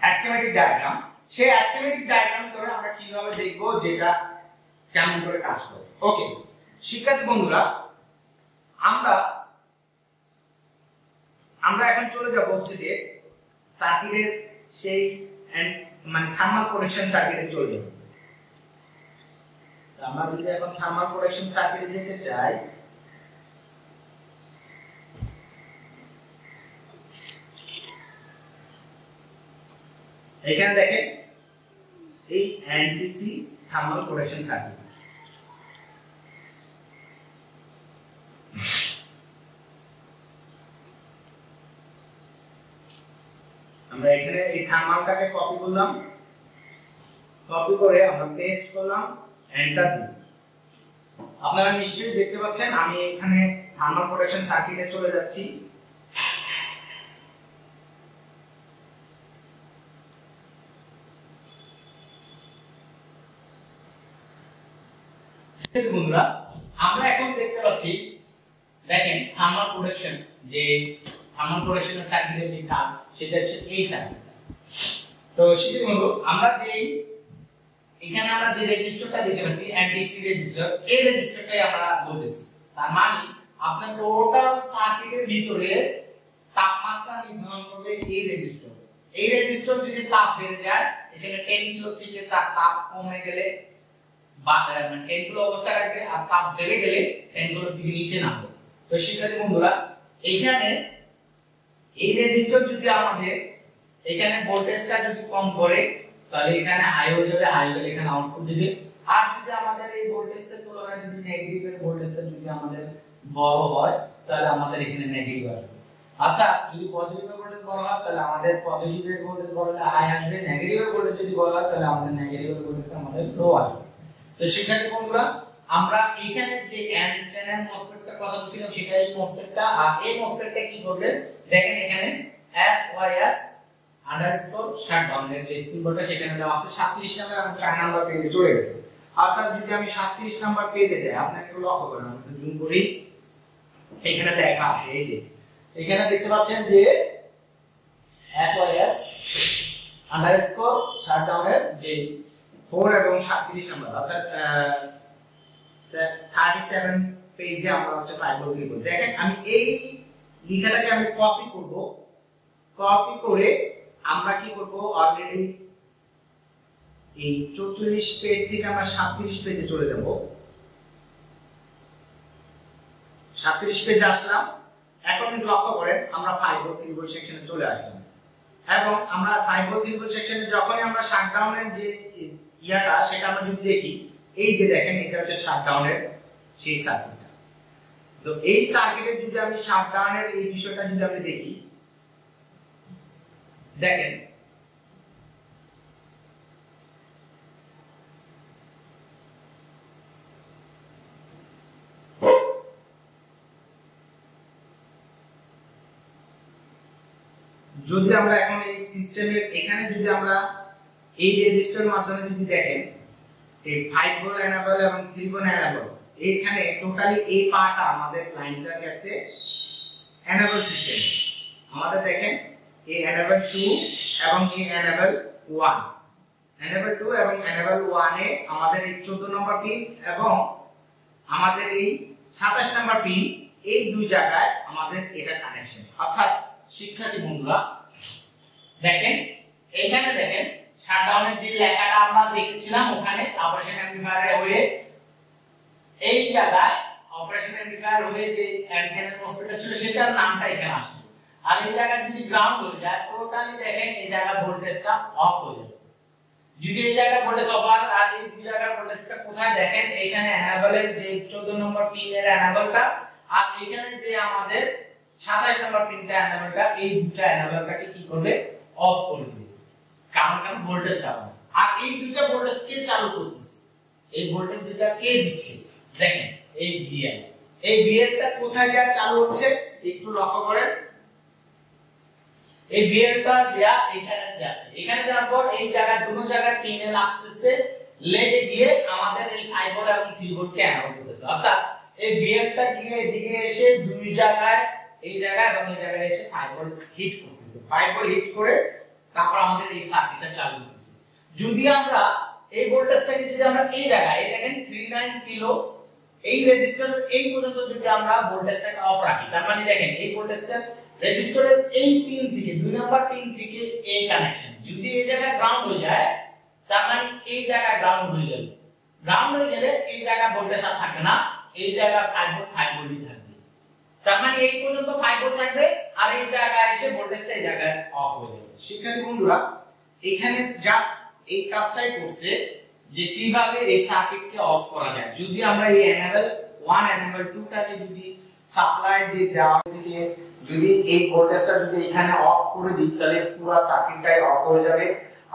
অ্যাসকেমেটিক ডায়াগ্রাম সেই অ্যাসকেমেটিক ডায়াগ্রাম ধরে আমরা কীভাবে দেখব যেটা কেমন করে কাজ করে। ওকে শিক্ষার্থী বন্ধুরা, আমরা আমরা এখন চলে যাব হচ্ছে যে সার্কিটের সেই মানে থার্মাল প্রোটেকশন সার্কিটে চলে যাব আমরা যদি এখন থার্মাল প্রোটেকশন সার্কিটে যেতে চাই, এখানে দেখেন, এই এনটিসি থার্মাল প্রোটেকশন সার্কিট আমরা এখানে এই থার্মালটাকে কপি করলাম। কপি করে আমরা পেস্ট করলাম এন্টার দিই আপনারা নিশ্চয়ই দেখতে পাচ্ছেন, আমি এখানে থার্মাল প্রোটেকশন সার্কিটে চলে যাচ্ছি। বন্ধুরা, আমরা এখন দেখতে পাচ্ছি, দেখেন থার্মাল প্রোডাকশন যে থার্মাল প্রোডাকশনের সার্কিটের যে কাজ সেটা হচ্ছে এই তো সেটা বন্ধু, আমরা যে এখানে আমরা যে রেজিস্টারটা দিতে পাচ্ছি এনটিসি রেজিস্টার এই রেজিস্টারটাই আমরা বলতেছি। তার মানে আপনার টোটাল সার্কিটের ভিতরে তাপমাত্রা নির্ধারণ করবে এই রেজিস্টার এই রেজিস্টার যদি তাপ বেড়ে যায়, এখানে 10 কিলো থেকে তার তাপ কমে গেলে টেনগুলো অবস্থা রাখবে আর তাপ বেড়ে গেলে টেনগুলো থেকে নিচে নামবে। তো শিক্ষার্থী বন্ধুরা এইখানে এই রেজিস্টার যদি আমাদের এখানে ভোল্টেজটা যদি কম করে, তাহলে এখানে হাই হয়ে যাবে হাই হলে এখানে আউটপুট দিবে। আর যদি আমাদের এই ভোল্টেজের তুলনায় যদি নেগেটিভ এর ভোল্টেজটা যদি আমাদের বড় হয়, তাহলে আমাদের এখানে নেগেটিভ আসবে। অর্থাৎ যদি পজিটিভ এর ভোল্টেজ বড় হয়, তাহলে আমাদের পজিটিভ এর ভোল্টেজ বড় হলে হাই আসবে নেগেটিভ এর ভোল্টেজ যদি বড় হয়, তাহলে আমাদের নেগেটিভ এর ভোল্টেজ আমাদের লো আসবে। তো শিক্ষার্থী বন্ধুরা আমরা এইখানে যে এন চ্যানেল মসফেটটার কথা বলছিলাম, সেটা এই মসফেটটা আর এই মসফেটটা কি করবে? দেখেন এখানে S Y S underscore shutdown এর যে সিম্বলটা সেখানে দেওয়া আছে 37 নাম্বার এবং 4 নাম্বার পেজে চলে গেছে। অর্থাৎ যদি আমি 37 নাম্বার পেজে যাই, আপনি একটু লক্ষ্য করেন, আমি জুম করি। এখানে লেখা আছে, এই যে, এখানে দেখতে পাচ্ছেন যে এসওয়াইএস আন্ডারস্কোর শাটডাউনের যে ফোর এবং সাতত্রিশ নাম্বার অর্থাৎ থার্টি সেভেন পেজে আমরা হচ্ছে ফাইভ বলতে লিখব দেখেন, আমি এই লেখাটাকে আমি কপি করব। কপি করে আমরা কি করব? অলরেডি এই চৌচল্লিশ পেজ থেকে আমরা সাতত্রিশ পেজে চলে যাব। সাতত্রিশ পেজে আসলাম। এখন কিন্তু লক্ষ্য করেন, আমরা ফাইভ ও ত্রিভুজ সেকশনে চলে আসলাম। এবং আমরা ফাইভ ও ত্রিভুজ সেকশনে যখনই আমরা শাটডাউনের যে ইয়াটা, সেটা আমরা যদি দেখি এই যে দেখেন, এটা হচ্ছে শাটডাউনের সেই সার্কিটটা তো এই সার্কিটে যদি আমি শাটডাউনের এই বিষয়টা যদি আমি দেখি, দেখেন, যদি আমরা এখন এই সিস্টেমের এখানে যদি আমরা এই রেজিস্টারের মাধ্যমে যদি দেখেন এই ফাইভ ভোল্ট এনাবল এবং থ্রি ভোল্ট এনাবল, এইখানে টোটালি এই পাটা আমাদের লাইনটা গেছে এনাবল সিস্টেম আমাদের দেখেন, এই এনাবল টু এবং এই এনাবল ওয়ান এনাবল টু এবং এনাবল ওয়ানে আমাদের এই চোদ্দ নম্বর পিন এবং আমাদের এই সাতাশ নম্বর পিন এই দুই জায়গায় আমাদের এটা কানেকশন অর্থাৎ শিক্ষার্থী বন্ধুরা, দেখেন এখানে দেখেন শাটডাউনের যে লেখাটা আমরা দেখেছিলাম ওখানে অপারেশন অ্যাম্পলিফায়ার হয়ে, এই জায়গায় অপারেশন অ্যাম্পলিফায়ার হয়ে যে অ্যান্টেনা হসপিটাল ছিল, সেটার নামটা এখানে আসছে আর এই জায়গা যদি গ্রাউন্ড হয়ে যায় টোটালি দেখেন এই জায়গা ভোল্টেজটা অফ হয়ে যাবে। যদি এই জায়গা ভোল্টেজ অফ আর আর এই দুই জায়গার ভোল্টেজটা কোথায় দেখেন, এখানে অ্যানাবলের যে 14 নম্বর পিনের অ্যানাবলটা আর এখানে যে আমাদের 27 নম্বর পিনটা অ্যানাবলটা এই দুটো অ্যানাবলটাকে কি করবে? অফ করে দিবে। কারণ কারণ ভোল্টেজ না আর এই দুটো ভোল্টেজ কে চালু করতেছে? এই ভোল্টেজ দুটা কে দিচ্ছে? দেখেন, এই ভিআই এই বিয়েরটা কোথায় যা চালু হচ্ছে? একটু লক্ষ্য করেন। এই ভিএলটা যা এখানে যাচ্ছে। এখানে যাওয়ার পর এই জায়গায় দুটো জায়গায় পিনে লাগতেছে। লেগে গিয়ে আমাদের এই ফাইবার এবং থ্রি ভোল্টকে অ্যানাউন্স করতেছে। অর্থাৎ এই ভিএলটা গিয়ে এদিকে এসে দুই জায়গায়, এই জায়গায় এবং এই জায়গায় এসে ফাইবার হিট করতেছে। ফাইবার হিট করে তারপর আমাদের এই সার্কিটটা চালু করতেছে যদি আমরা এই ভোল্টেজটাকে যদি আমরা এই জায়গায়, এই দেখেন 39 কিলো এই রেজিস্টার এই পর্যন্ত যদি আমরা ভোল্টেজটাকে অফ রাখি, তার মানে দেখেন, এই ভোল্টেজটা রেজিস্টরের এই পিন থেকে, দুই নাম্বার পিন থেকে এই কানেকশন যদি এই জায়গা গ্রাউন্ড হয়ে যায়, তার মানে এই জায়গায় গ্রাউন্ড হয়ে গেল। গ্রাউন্ড হয়ে গেলে এই জায়গায় ভোল্টেজ আর থাকে না, এই জায়গায় 5 ভোল্ট 5 ভোল্টই থাকবে তার মানে এই পর্যন্ত 5 ভোল্ট থাকবে আর এই জায়গায় এসে ভোল্টেজটা এই জায়গায় অফ হয়ে যাবে। শিক্ষার্থী বন্ধুরা, এখানে জাস্ট এই কাজটাই করছে যে কীভাবে এই সার্কিটকে অফ করা যায়। যদি আমরা এই এনাবেল 1 এনাবেল 2 টাকে যদি সাপ্লাই যে দেওয়া দিকে, যদি এই ভোল্টেজটা যদি এখানে অফ করে দিই, তাহলে পুরো সার্কিটটাই অফ হয়ে যাবে।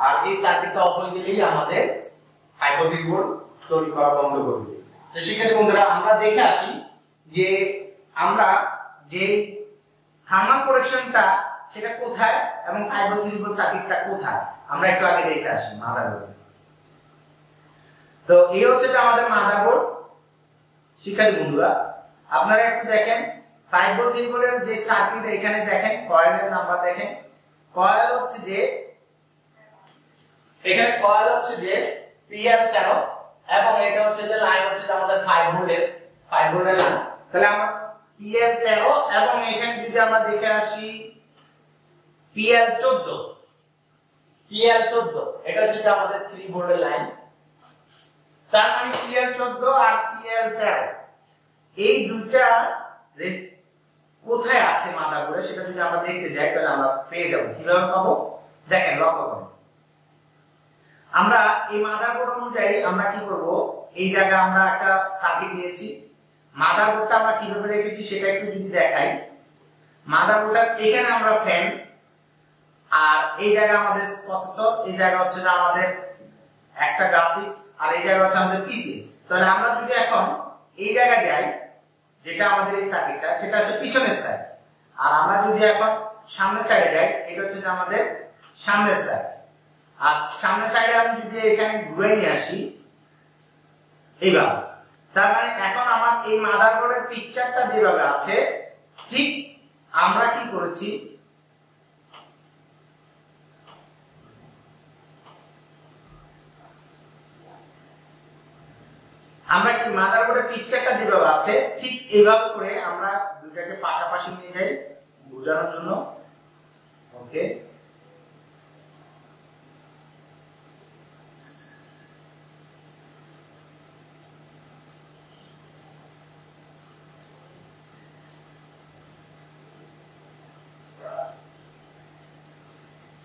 আর এই সার্কিটটা অফ হয়ে গেলেই আমাদের হাইপোথিক ভোল্ট তৈরি করা বন্ধ করে দেবে। তো শিক্ষার্থী বন্ধুরা, আমরা দেখে আসি যে আমরা যে থার্মাল প্রোটেকশনটা সেটা কোথায় এবং হাইপোথিক সার্কিটটা কোথায়, আমরা একটু আগে দেখে আসি মাদারবোর্ডে তো এই হচ্ছে আমাদের মাদারবোর্ড শিক্ষার্থী বন্ধুরা, আপনারা একটু দেখেন ফাইভ যে সার্কিট এখানে দেখেন কয়েলের নাম্বার দেখেন। কয়েল হচ্ছে যে, এখানে কয়েল হচ্ছে যে পিএল 13 এবং এটা হচ্ছে যে লাইন হচ্ছে আমাদের 5 ভোল্টের 5 ভোল্টের লাইন তাহলে আমরা পিএল তেরো এবং এখানে যদি আমরা দেখে আসি, পিএল চোদ্দ। পিএল 14 এটা হচ্ছে আমাদের 3 ভোল্টের লাইন তার মানে পিএল চোদ্দ আর পিএল তেরো। এই দুইটা কোথায় আছে মাদারবোর্ডে সেটা যদি আমরা দেখতে যাই, তাহলে আমরা পেয়ে যাব। কীভাবে পাবো? দেখেন, লক্ষ্য করেন। আমরা এই মাদারবোর্ড অনুযায়ী আমরা কি করব? এই জায়গায় আমরা একটা সার্কিট নিয়েছি মাদারবোর্ডটা আমরা কীভাবে রেখেছি সেটা একটু যদি দেখাই। মাদারবোর্ডটা এখানে আমরা ফ্যান আর এই জায়গায় আমাদের প্রসেসর এই জায়গা হচ্ছে যে আমাদের এক্সট্রা গ্রাফিক্স আর এই জায়গা হচ্ছে আমাদের পিসিএস তাহলে আমরা যদি এখন এই জায়গায় যাই যেটা আমাদের এই সার্কিটটা সেটা হচ্ছে পিছনের সাইড আর আমরা যদি এখন সামনের সাইডে যাই, এটা হচ্ছে যে আমাদের সামনের সাইড আর সামনের সাইডে আমি যদি এখানে ঘুরে নিয়ে আসি, এইভাবে। তার মানে এখন আমার এই পিকচারটা যেভাবে আছে, ঠিক আমরা কি করেছি? আমরা কি পিকচারটা যেভাবে আছে, ঠিক এইভাবে করে আমরা দুটাকে পাশাপাশি নিয়ে যাই, বোঝানোর জন্য। ওকে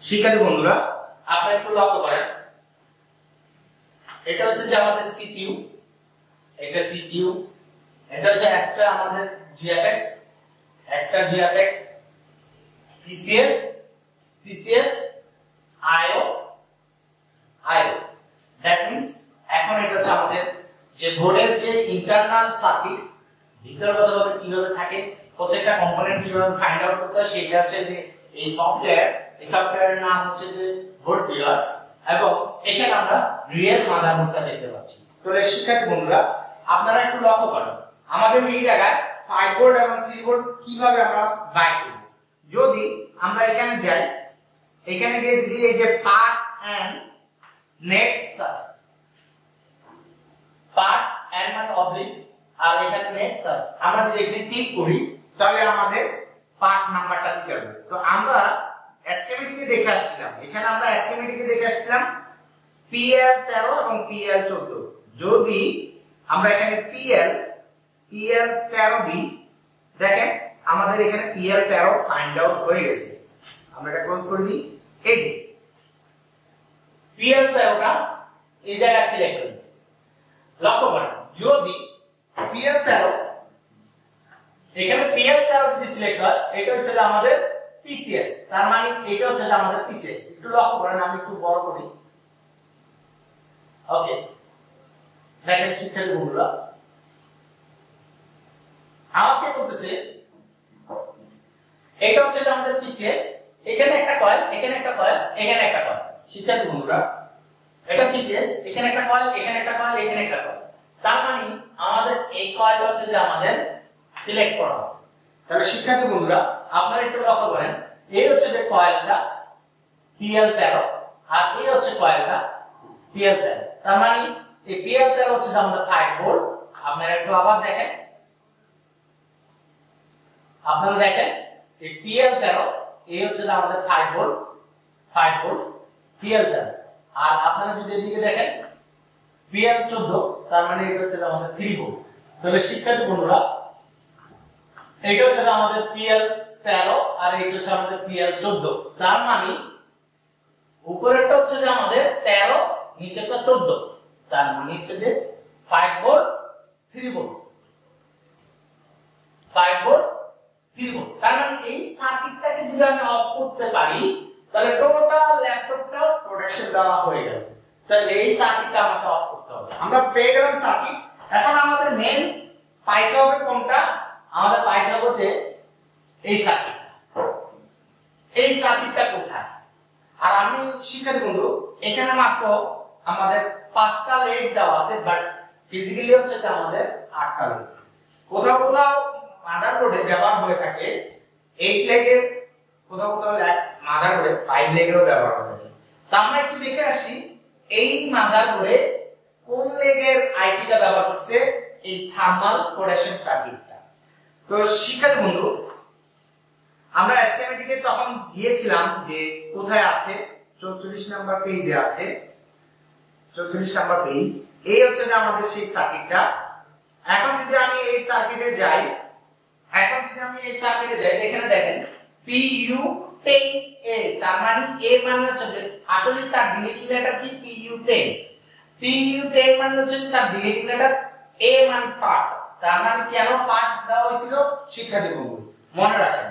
শিক্ষার্থী বন্ধুরা, আপনারা একটু লক্ষ্য করেন। এটা হচ্ছে যে আমাদের সিপিইউ এটা সিপিইউ এটা হচ্ছে এক্সট্রা আমাদের GFX extra GFX PCS PCS IO IO that means এখন এটা হচ্ছে আমাদের যে বোর্ডের যে ইন্টারনাল সার্কিট ভিতরগতভাবে কীভাবে থাকে, প্রত্যেকটা কম্পোনেন্ট কীভাবে ফাইন্ড আউট করতে হয়, সেটা হচ্ছে যে এই সফটওয়্যার এই সফটওয়্যারের নাম হচ্ছে যে ভোল্ট পিলার্স এবং এখানে আমরা রিয়েল মাদারবোর্ডটা দেখতে পাচ্ছি। তাহলে শিক্ষার্থী বন্ধুরা, আপনারা একটু লক্ষ্য করেন আমাদের এই জায়গায় ফাইভ বোর্ড এবং থ্রি বোর্ড কীভাবে আমরা বাই করব? যদি আমরা এখানে যাই, এখানে গিয়ে এই যে part and net search part and মানে অবলিক আর এখানে নেট সার্চ আমরা যদি এখানে ক্লিক করি, তাহলে আমাদের পার্ট নাম্বারটা দিতে হবে। তো আমরা এসকেমেটিকে দেখে আসছিলাম। এখানে আমরা এসকেমেটিকে দেখে আসছিলাম পিএল 13 এবং পিএল 14 যদি আমরা এখানে পিএল পিএল 13 দিই, দেখেন আমাদের এখানে পিএল 13 ফাইন্ড আউট হয়ে গেছে। আমরা এটা ক্লোজ করে দিই। এই যে পিএল 13টা এই জায়গায় সিলেক্ট হয়েছে লক্ষ্য করেন, যদি পিএল 13 এখানে পিএল 13 যদি সিলেক্ট হয়, এটা হচ্ছে আমাদের পিসিএল তার মানে এটা হচ্ছে আমাদের পিসিএল একটু লক্ষ্য করেন, আমি একটু বড় করি। ওকে দেখেন শিক্ষার্থী বন্ধুরা। আমাকে বলতেছে? এটা হচ্ছে আমাদের পিসিএস এখানে একটা কয়েল এখানে একটা কয়েল এখানে একটা কয়েল শিক্ষার্থী বন্ধুরা, এটা পিসিএস এখানে একটা কয়েল এখানে একটা কয়েল এখানে একটা কয়েল তার মানে আমাদের এই কয়েলটা হচ্ছে যে আমাদের সিলেক্ট করা আছে। তাহলে শিক্ষার্থী বন্ধুরা আপনারা একটু লক্ষ্য করেন এই হচ্ছে যে কয়েলটা পিএল তেরো, আর এই হচ্ছে কয়েলটা পিএল তেরো। তার মানে এই পিএল তেরো হচ্ছে আমাদের ফাইভ ভোল্ট আপনারা একটু আবার দেখেন। আপনারা দেখেন, এই পিএল তেরো এই হচ্ছে আমাদের five volt five volt PL তেরো। আর আপনারা যদি এদিকে দেখেন পিএল চোদ্দ, তার মানে এটা হচ্ছে আমাদের থ্রি ভোল্ট তাহলে শিক্ষার্থী বন্ধুরা, এটা হচ্ছে আমাদের পিএল তেরো আর এইটা হচ্ছে আমাদের পিএল চোদ্দ। তার মানে উপরেরটা হচ্ছে যে আমাদের তেরো, নিচেরটা চোদ্দ। তার মানে হচ্ছে যে ফাইভ ভোল্ট থ্রি ভোল্ট তার মানে এই সার্কিটটাকে যদি আমি অফ করতে পারি, তাহলে টোটাল ল্যাপটপটা প্রোটেকশন দেওয়া হয়ে গেল। তাহলে এই সার্কিটটা আমাকে অফ করতে হবে। আমরা পেয়ে গেলাম সার্কিট এখন আমাদের মেন পাইতে হবে কোনটা? আমাদের পাইতে হবে যে এই সার্কিটটা এই সার্কিটটা কোথায়? আর আমি শিক্ষার্থী বন্ধু, এখানে মাত্র আমাদের পাঁচটা লেগ দেওয়া আছে বাট ফিজিক্যালি হচ্ছে আমাদের আটটা লেগ কোথাও কোথাও মাদারবোর্ডে ব্যবহার হয়ে থাকে এইট লেগের কোথাও কোথাও মাদারবোর্ডে ফাইভ লেগেরও ব্যবহার হয়ে থাকে। তা আমরা একটু দেখে আসি, এই মাদারবোর্ডে কোন লেগের আইসিটা ব্যবহার করছে, এই থার্মাল প্রোটেকশন সার্কিটটা তো শিক্ষার্থী বন্ধু আমরা এসকেমেটিকে তখন দিয়েছিলাম যে কোথায় আছে? চৌচল্লিশ নাম্বার পেজে আছে। চৌচল্লিশ নাম্বার পেজ এই হচ্ছে যে আমাদের সেই সার্কিটটা এখন যদি আমি এই সার্কিটে যাই, এখন যদি আমি এই সার্কিটে যাই, এখানে দেখেন পি ইউ টেন এ তার মানে এ মানে হচ্ছে আসলে তার ডিলিটিং লেটার কি? P U ten P U ten মানে হচ্ছে তার ডিলিটিং লেটার এ মানে পার্ট তার মানে কেন পার্ট দেওয়া হয়েছিল? শিক্ষা বন্ধু মনে রাখেন।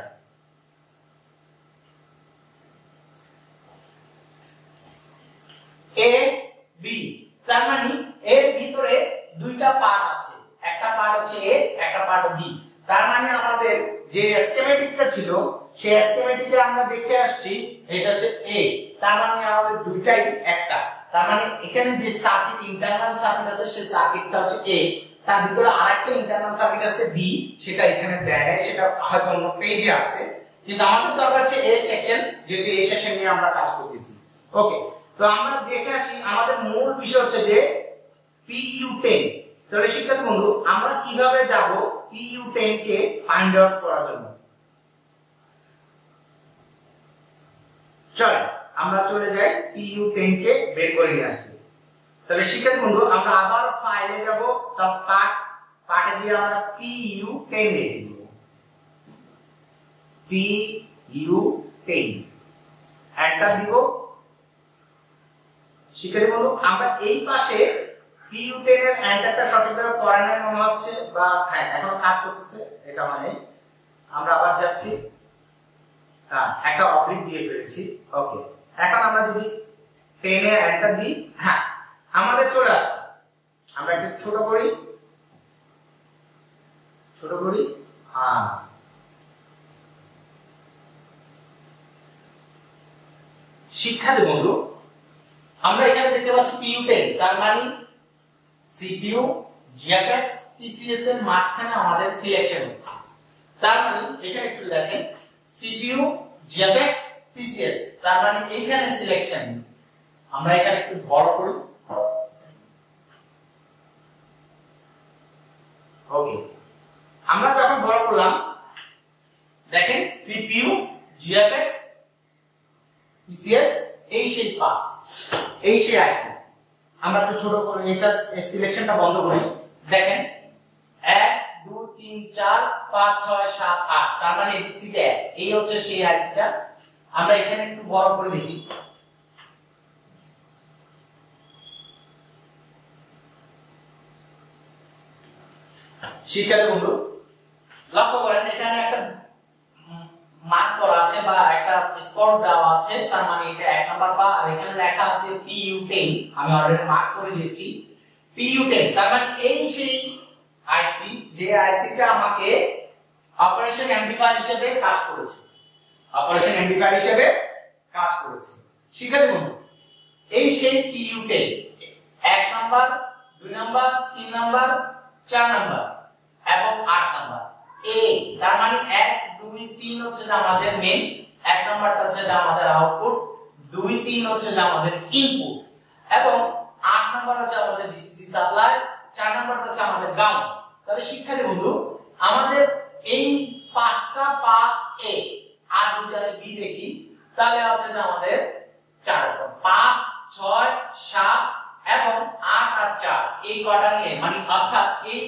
এ বি তার মানে এর ভিতরে দুইটা পার্ট আছে। একটা পার্ট হচ্ছে এ একটা পার্ট বি তার মানে আমাদের যে এসকেমেটিকটা ছিল, সেই এসকেমেটিকে আমরা দেখে আসছি, এটা হচ্ছে এ তার মানে আমাদের দুইটাই একটা। তার মানে এখানে যে সার্কিট ইন্টারনাল সার্কিট আছে, সেই সার্কিটটা হচ্ছে এ তার ভিতরে আরেকটা ইন্টারনাল সার্কিট আছে বি সেটা এখানে দেয় সেটা হয়তো অন্য পেজে আছে। কিন্তু আমাদের দরকার হচ্ছে এ সেকশন যেহেতু এই সেকশন নিয়ে আমরা কাজ করতেছি। ওকে তো আমরা দেখে আসি, আমাদের মূল বিষয় হচ্ছে যে পিইউ টেন তাহলে শিক্ষার্থী বন্ধু, আমরা কীভাবে যাব পিইউ টেন কে ফাইন্ড আউট করার জন্য? চল আমরা চলে যাই পিইউ টেন কে বের করে নিয়ে আসি তাহলে শিক্ষার্থী বন্ধু, আমরা আবার ফাইলে যাব তা পার্ট, পার্টে দিয়ে আমরা পিইউ টেন লিখে দিব পিইউ টেন একটা দিব। শিক্ষার্থী বন্ধু আমরা এই পাশে পিইউ টেন এর অ্যান্টারটা সঠিকভাবে করে নাই মনে হচ্ছে, বা হ্যাঁ এখনও কাজ করতেছে, এটা মানে আমরা আবার যাচ্ছি। হ্যাঁ একটা অবলিক দিয়ে ফেলেছি। ওকে এখন আমরা যদি এর অ্যান্টার দিই হ্যাঁ আমাদের চলে আসছে। আমরা একটা ছোট করি। ছোট করি হ্যাঁ শিক্ষার্থী বন্ধু আমরা এখানে দেখতে পাচ্ছি PU10 তার মানে CPU GFX TCS এর মাঝখানে আমাদের সিলেকশন হচ্ছে। তার মানে এখানে একটু দেখেন CPU GFX TCS তার মানে এইখানে সিলেকশন আমরা এখানে একটু বড় করি। ওকে আমরা যখন বড় করলাম। দেখেন CPU GFX TCS এই সেই পা, এই সে আছে আমরা একটু ছোট করে এটা সিলেকশনটা বন্ধ করি। দেখেন, এক, দুই, তিন, চার, পাঁচ, ছয়, সাত, আট, তার মানে এদিক থেকে এক। এই হচ্ছে সেই আইসিটা আমরা এখানে একটু বড় করে দেখি। শিক্ষার্থী বন্ধু, লক্ষ্য করেন, এখানে একটা আছে বা একটা স্পট দেওয়া আছে, তার মানে এটা এক নাম্বার আর এখানে লেখা আছে PU10 আমি অলরেডি মার্ক করে দিয়েছি। PU10 তার মানে এই সেই আইসি যে আইসিটা আমাকে অপারেশন অ্যাম্পলিফায়ার হিসেবে কাজ করেছে। অপারেশন এমপ্লিফায়ার হিসেবে কাজ করেছে। শিক্ষার্থী বন্ধু, এই সেই PU10 এক নাম্বার দুই নাম্বার তিন নাম্বার চার নাম্বার এবং আট নাম্বার এ তার মানে এক দুই তিন হচ্ছে যে আমাদের মেন এক নাম্বারটা হচ্ছে যে আমাদের আউটপুট দুই তিন হচ্ছে যে আমাদের ইনপুট এবং আট নাম্বার হচ্ছে আমাদের ডিসিসি সাপ্লাই চার নাম্বারটা হচ্ছে আমাদের গ্রাউন্ড তাহলে শিক্ষার্থী বন্ধু, আমাদের এই পাঁচটা পা এ আর দুটা বি দেখি, তাহলে হচ্ছে যে আমাদের চার রকম। পাঁচ, ছয়, সাত এবং আট আর চার। এই কটা নিয়ে মানে অর্থাৎ এই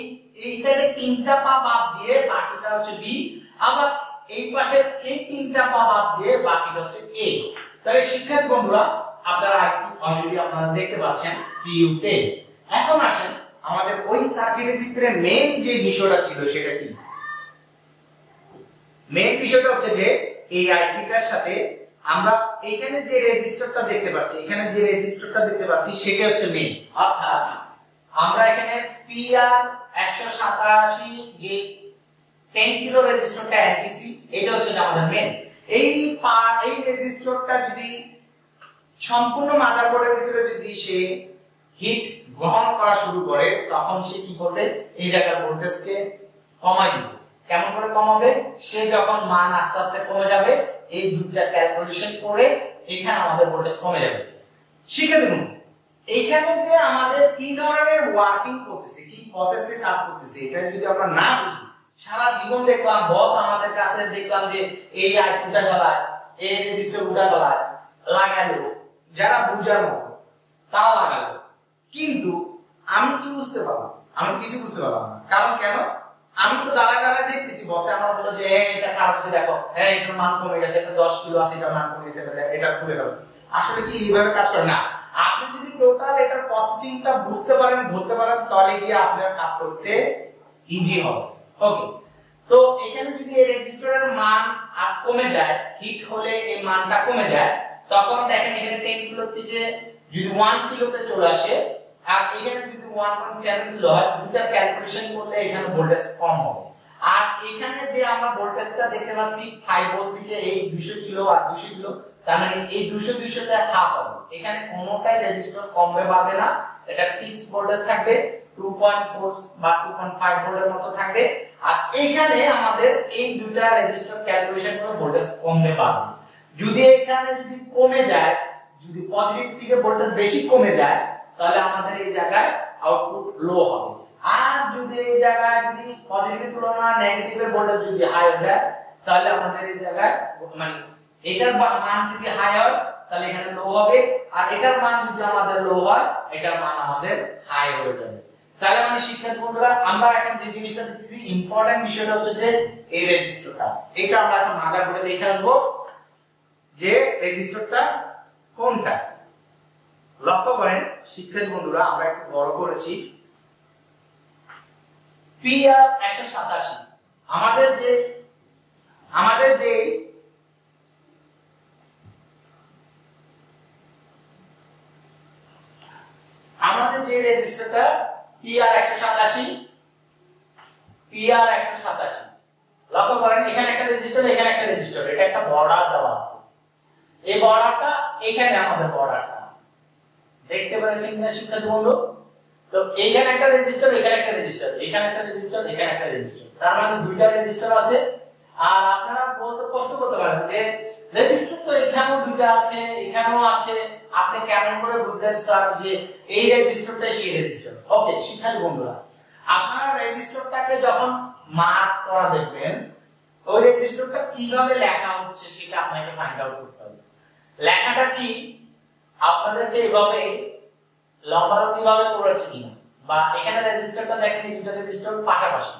এই সাইডে তিনটা পা বাদ দিয়ে বাকিটা হচ্ছে বি আবার এই পাশে এই তিনটা পা বাদ দিয়ে বাকিটা হচ্ছে এ তাহলে শিক্ষার্থী বন্ধুরা, আপনারা আইসি অলরেডি আপনারা দেখতে পাচ্ছেন পিইউ 10 এখন আসেন আমাদের ওই সার্কিটের ভিতরে মেইন যে বিষয়টা ছিল সেটা কি? মেইন বিষয়টা হচ্ছে যে এই আইসিটার সাথে আমরা এখানে যে রেজিস্টারটা দেখতে পাচ্ছি, এখানে যে রেজিস্টারটা দেখতে পাচ্ছি, সেটা হচ্ছে মেইন অর্থাৎ আমরা এখানে পিআর 187 যে 10 কিলো রেজিস্টারটা এনটিসি এটা হচ্ছে আমাদের মেন এই এই রেজিস্টারটা যদি সম্পূর্ণ মাদারবোর্ডের ভিতরে যদি সে হিট গ্রহণ করা শুরু করে, তখন সে কি করবে? এই জায়গার ভোল্টেজকে কমাই কেমন করে কমাবে? সে যখন মান আস্তে আস্তে কমে যাবে, এই দুইটা ক্যালকুলেশন করে এখানে আমাদের ভোল্টেজ কমে যাবে। শিখে দেবো এইখানে যে আমাদের কি ধরনের ওয়ার্কিং করতেছে, কি প্রসেসে কাজ করতেছে, এটা যদি আমরা না বুঝি সারা জীবন দেখলাম বস আমাদের কাছে দেখলাম যে এই আইসিটা চালায় এই রেজিস্টার উঠা চালায় লাগালো যারা বুঝার মতো, তারা লাগালো। কিন্তু আমি কি বুঝতে পারলাম? আমি কিছু বুঝতে পারলাম না। কারণ কেন? আমি তো দাঁড়ায় দাঁড়ায় দেখতেছি বসে আমার বলল যে হ্যাঁ এটা খারাপ হচ্ছে দেখো। হ্যাঁ এটার মান কমে গেছে, এটা দশ কিলো আছে, এটার মান কমে গেছে, এটা এটা খুলে গেল আসলে কি এইভাবে কাজ করে? না। আপনি যদি টোটাল এটার প্রসেসিংটা বুঝতে পারেন, ধরতে পারেন, তাহলে গিয়ে আপনার কাজ করতে ইজি হবে। ওকে তো এখানে যদি এই রেজিস্টারের মান আর কমে যায় হিট হলে এই মানটা কমে যায়, তখন দেখেন এখানে 10 কিলো থেকে যদি 1 কিলোতে চলে আসে, আর এখানে যদি 1.7 কিলো হয় দুটা ক্যালকুলেশন করলে এখানে ভোল্টেজ কম হবে। আর এখানে যে আমরা ভোল্টেজটা দেখতে পাচ্ছি 5 ভোল্ট থেকে এই 200 কিলো আর 200 কিলো, তার মানে এই 200 200 তে হাফ হবে। এখানে কোনোটাই রেজিস্টার কমবে, বাড়বে না। এটা ফিক্স ভোল্টেজ থাকবে। 2.4 বা 2.5 ভোল্টের মতো থাকবে। আর এখানে আমাদের এই দুটা রেজিস্টার ক্যালকুলেশন করে ভোল্টেজ কমবে পাবে যদি এখানে যদি কমে যায়, যদি পজিটিভ থেকে ভোল্টেজ বেশি কমে যায়, তাহলে আমাদের এই জায়গায় আউটপুট লো হবে। আর যদি এই জায়গায় যদি পজিটিভ তুলনায় নেগেটিভের ভোল্টেজ যদি হাই হয়ে যায়, তাহলে আমাদের এই জায়গায় মানে এটার মান যদি হাই হয়, তাহলে এখানে লো হবে। আর এটার মান যদি আমাদের লো হয়, এটার মান আমাদের হাই হয়ে যাবে। তাহলে মানে শিক্ষার্থী বন্ধুরা, আমরা এখন যে জিনিসটা দেখতেছি ইম্পর্টেন্ট বিষয়টা হচ্ছে যে এই রেজিস্টারটা এটা আমরা এখন মাদার বোর্ডে দেখে আসব যে রেজিস্টারটা কোনটা। লক্ষ্য করেন, শিক্ষার্থী বন্ধুরা, আমরা একটু বড় করেছি। পিআর একশো সাতাশি। আমাদের যে আমাদের যে আমাদের যে রেজিস্টারটা করেন, এখানে এখানে এখানে আমাদের বর্ডারটা দেখতে পেরেছেন কিনা শিক্ষার্থী বন্ধু? তো এইখানে একটা রেজিস্টার এখানে একটা রেজিস্টার এখানে একটা রেজিস্টার এখানে একটা রেজিস্টার তার মানে দুইটা রেজিস্টার আছে। আর আপনারা প্রশ্ন করতে পারেন যে রেজিস্টার তো এখানেও দুইটা আছে, এখানেও আছে। আপনি কেমন করে বুঝলেন স্যার যে এই রেজিস্টারটা সেই রেজিস্টার ওকে শিক্ষার্থী বন্ধুরা, আপনারা রেজিস্টারটাকে যখন মার্ক করা দেখবেন, ওই রেজিস্টারটা কীভাবে লেখা হচ্ছে সেটা আপনাকে ফাইন্ড আউট করতে হবে। লেখাটা কি? আপনাদেরকে এভাবে লম্বালম্বি ভাবে করেছে কিনা? বা এখানে রেজিস্টারটা দেখেন দুটো রেজিস্টার পাশাপাশি।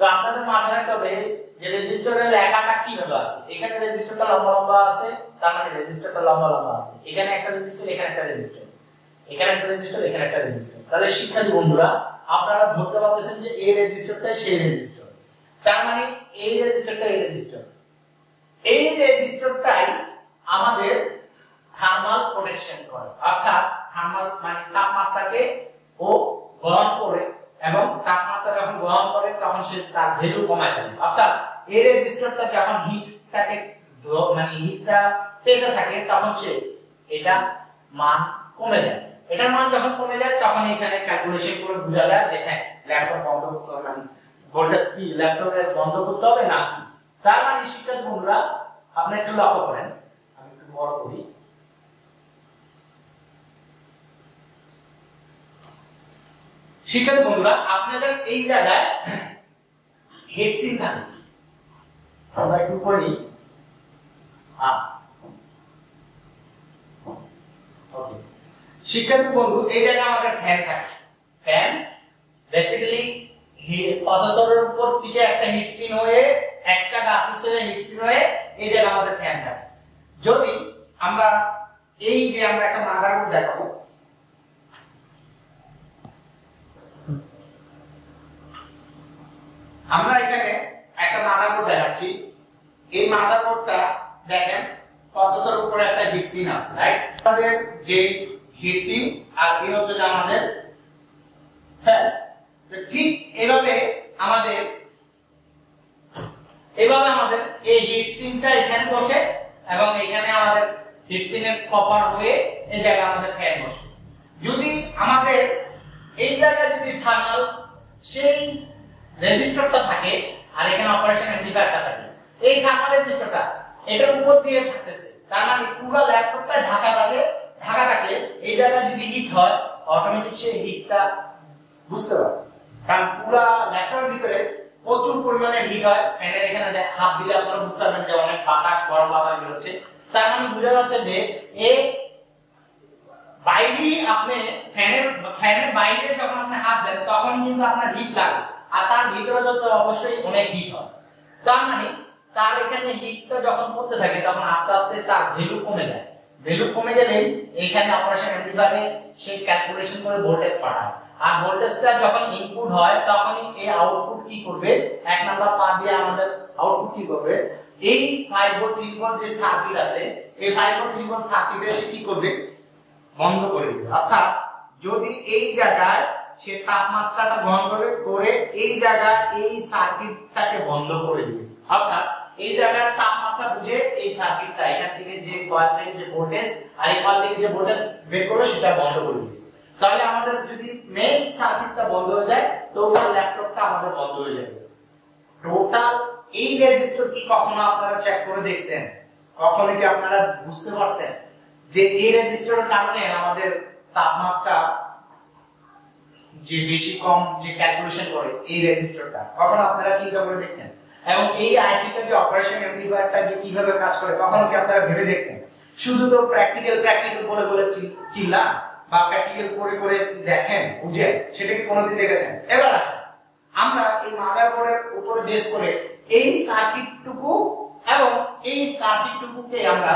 তো আপনাদের মাথায় রাখতে হবে যে রেজিস্টারের লেখাটা কীভাবে আছে? এখানে রেজিস্টারটা লম্বা লম্বা আছে, তার মানে রেজিস্টারটা লম্বা লম্বা আছে। এখানে একটা রেজিস্টার, এখানে একটা রেজিস্টার। এখানে একটা রেজিস্টার, এখানে একটা রেজিস্টার। তাহলে শিক্ষার্থী বন্ধুরা, আপনারা ধরতে পারতেছেন যে এই রেজিস্টারটা সেই রেজিস্টার। তার মানে এই রেজিস্টারটা এই রেজিস্টার। এই রেজিস্টারটাই আমাদের থার্মাল প্রোটেকশন করে। অর্থাৎ থার্মাল মানে তাপমাত্রাকে ও গরম করে এবং তাপমাত্রা যখন গ্রহণ করে, তখন সে তার ভ্যালু কমায় ফেলে। অর্থাৎ এই রেজিস্টারটা যখন হিটটাকে মানে হিটটা পেতে থাকে, তখন সে এটা মান কমে যায়। এটার মান যখন কমে যায়, তখন এখানে ক্যালকুলেশন করে বোঝা যায় যে হ্যাঁ ল্যাপটপ বন্ধ করতে হবে মানে ভোল্টেজ কি ল্যাপটপে বন্ধ করতে হবে না কি তার মানে শিক্ষার্থী বন্ধুরা, আপনি একটু লক্ষ্য করেন, আমি একটু বড় করি। শিক্ষার্থী বন্ধুরা, আপনাদের এই জায়গায় হেডসিন থাকে আমরা একটু করি। শিক্ষার্থী বন্ধু, এই জায়গায় আমাদের ফ্যান থাকে ফ্যান বেসিক্যালি প্রসেসরের উপর থেকে একটা হিটসিন হয়ে এক্সট্রা গ্রাফিক্স হয়ে হিটসিন হয়ে, এই জায়গায় আমাদের ফ্যান থাকে যদি আমরা এই যে আমরা একটা মাদারবোর্ড দেখাবো আমরা এখানে একটা মাদারবোর্ড দেখাচ্ছি। এই মাদারবোর্ডটা দেখেন প্রসেসর উপরে একটা হিটসিন আছে রাইট আমাদের যে হিটসিন আর এই হচ্ছে যে আমাদের ফ্যান তো ঠিক এভাবে আমাদের এভাবে আমাদের এই হিটসিনটা এখানে বসে এবং এখানে আমাদের হিটসিনের কপার হয়ে এই জায়গায় আমাদের ফ্যান বসে। যদি আমাদের এই জায়গায় যদি থার্মাল সেই রেজিস্টারটা থাকে আর এখানে অপারেশন অ্যাম্পলিফায়ারটা থাকে। এই থার্মাল রেজিস্টারটা, এটার উপর দিয়ে থাকতেছে। তার মানে পুরো ল্যাপটপটা ঢাকা থাকে, ঢাকা থাকলে এই জায়গায় যদি হিট হয় অটোমেটিক সেই হিটটা বুঝতে পারবে। কারণ পুরো ল্যাপটপের ভিতরে প্রচুর পরিমাণে হিট হয়। ফ্যানের এখানে হাত দিলে আপনারা বুঝতে পারবেন যে অনেক বাতাস, গরম বাতাস বেরোচ্ছে তার মানে বোঝা যাচ্ছে যে এ বাইরে আপনি ফ্যানের ফ্যানের বাইরে যখন আপনি হাত দেন তখন কিন্তু আপনার হিট লাগে আর তার ভিতরে যত অবশ্যই অনেক হিট হয়। তার মানে তার এখানে হিটটা যখন পড়তে থাকে, তখন আস্তে আস্তে তার ভ্যালু কমে যায়। ভ্যালু কমে গেলে এইখানে অপারেশন সে ক্যালকুলেশন করে ভোল্টেজ পাঠায়। আর ভোল্টেজটা যখন ইনপুট হয়, তখনই এই আউটপুট কি করবে? এক নাম্বার পা দিয়ে আমাদের আউটপুট কি করবে? এই 5 ভোল্ট 3 ভোল্ট যে সার্কিট আছে, এই 5 ভোল্ট 3 ভোল্ট সার্কিটে সে কি করবে? বন্ধ করে দিবে। অর্থাৎ যদি এই জায়গায় সে তাপমাত্রাটা গ্রহণ করবে করে এই জায়গায় এই সার্কিটটাকে বন্ধ করে দিবে। অর্থাৎ এই জায়গার তাপমাত্রা বুঝে এই সার্কিটটা এখান থেকে যে কয়েল থেকে যে ভোল্টেজ আর এই কয়েল থেকে যে ভোল্টেজ বের করবে সেটা বন্ধ করে দিবে। তাহলে আমাদের যদি মেইন সার্কিটটা বন্ধ হয়ে যায় টোটাল ল্যাপটপটা আমাদের বন্ধ হয়ে যাবে। টোটাল এই রেজিস্টার কি কখনো আপনারা চেক করে দেখছেন? কখনো কি আপনারা বুঝতে পারছেন যে এই রেজিস্টারের কারণে আমাদের তাপমাত্রা যে বেশি কম যে ক্যালকুলেশন করে এই রেজিস্টারটা কখনো আপনারা চিন্তা করে দেখছেন এবং এই আইসিটা যে অপারেশন এমপ্লিফায়ারটা যে কীভাবে কাজ করে, কখনো কি আপনারা ভেবে দেখছেন? শুধু তো প্র্যাকটিক্যাল প্র্যাকটিক্যাল বলে বলে চি- চিল্লান বা প্র্যাকটিক্যাল করে করে দেখেন, বুঝেন, সেটা কি কোনোদিন দেখেছেন? এবার আসেন, আমরা এই মাদারবোর্ডের উপরে বেস করে এই সার্কিটটুকু এবং এই সার্কিটটুকুকে আমরা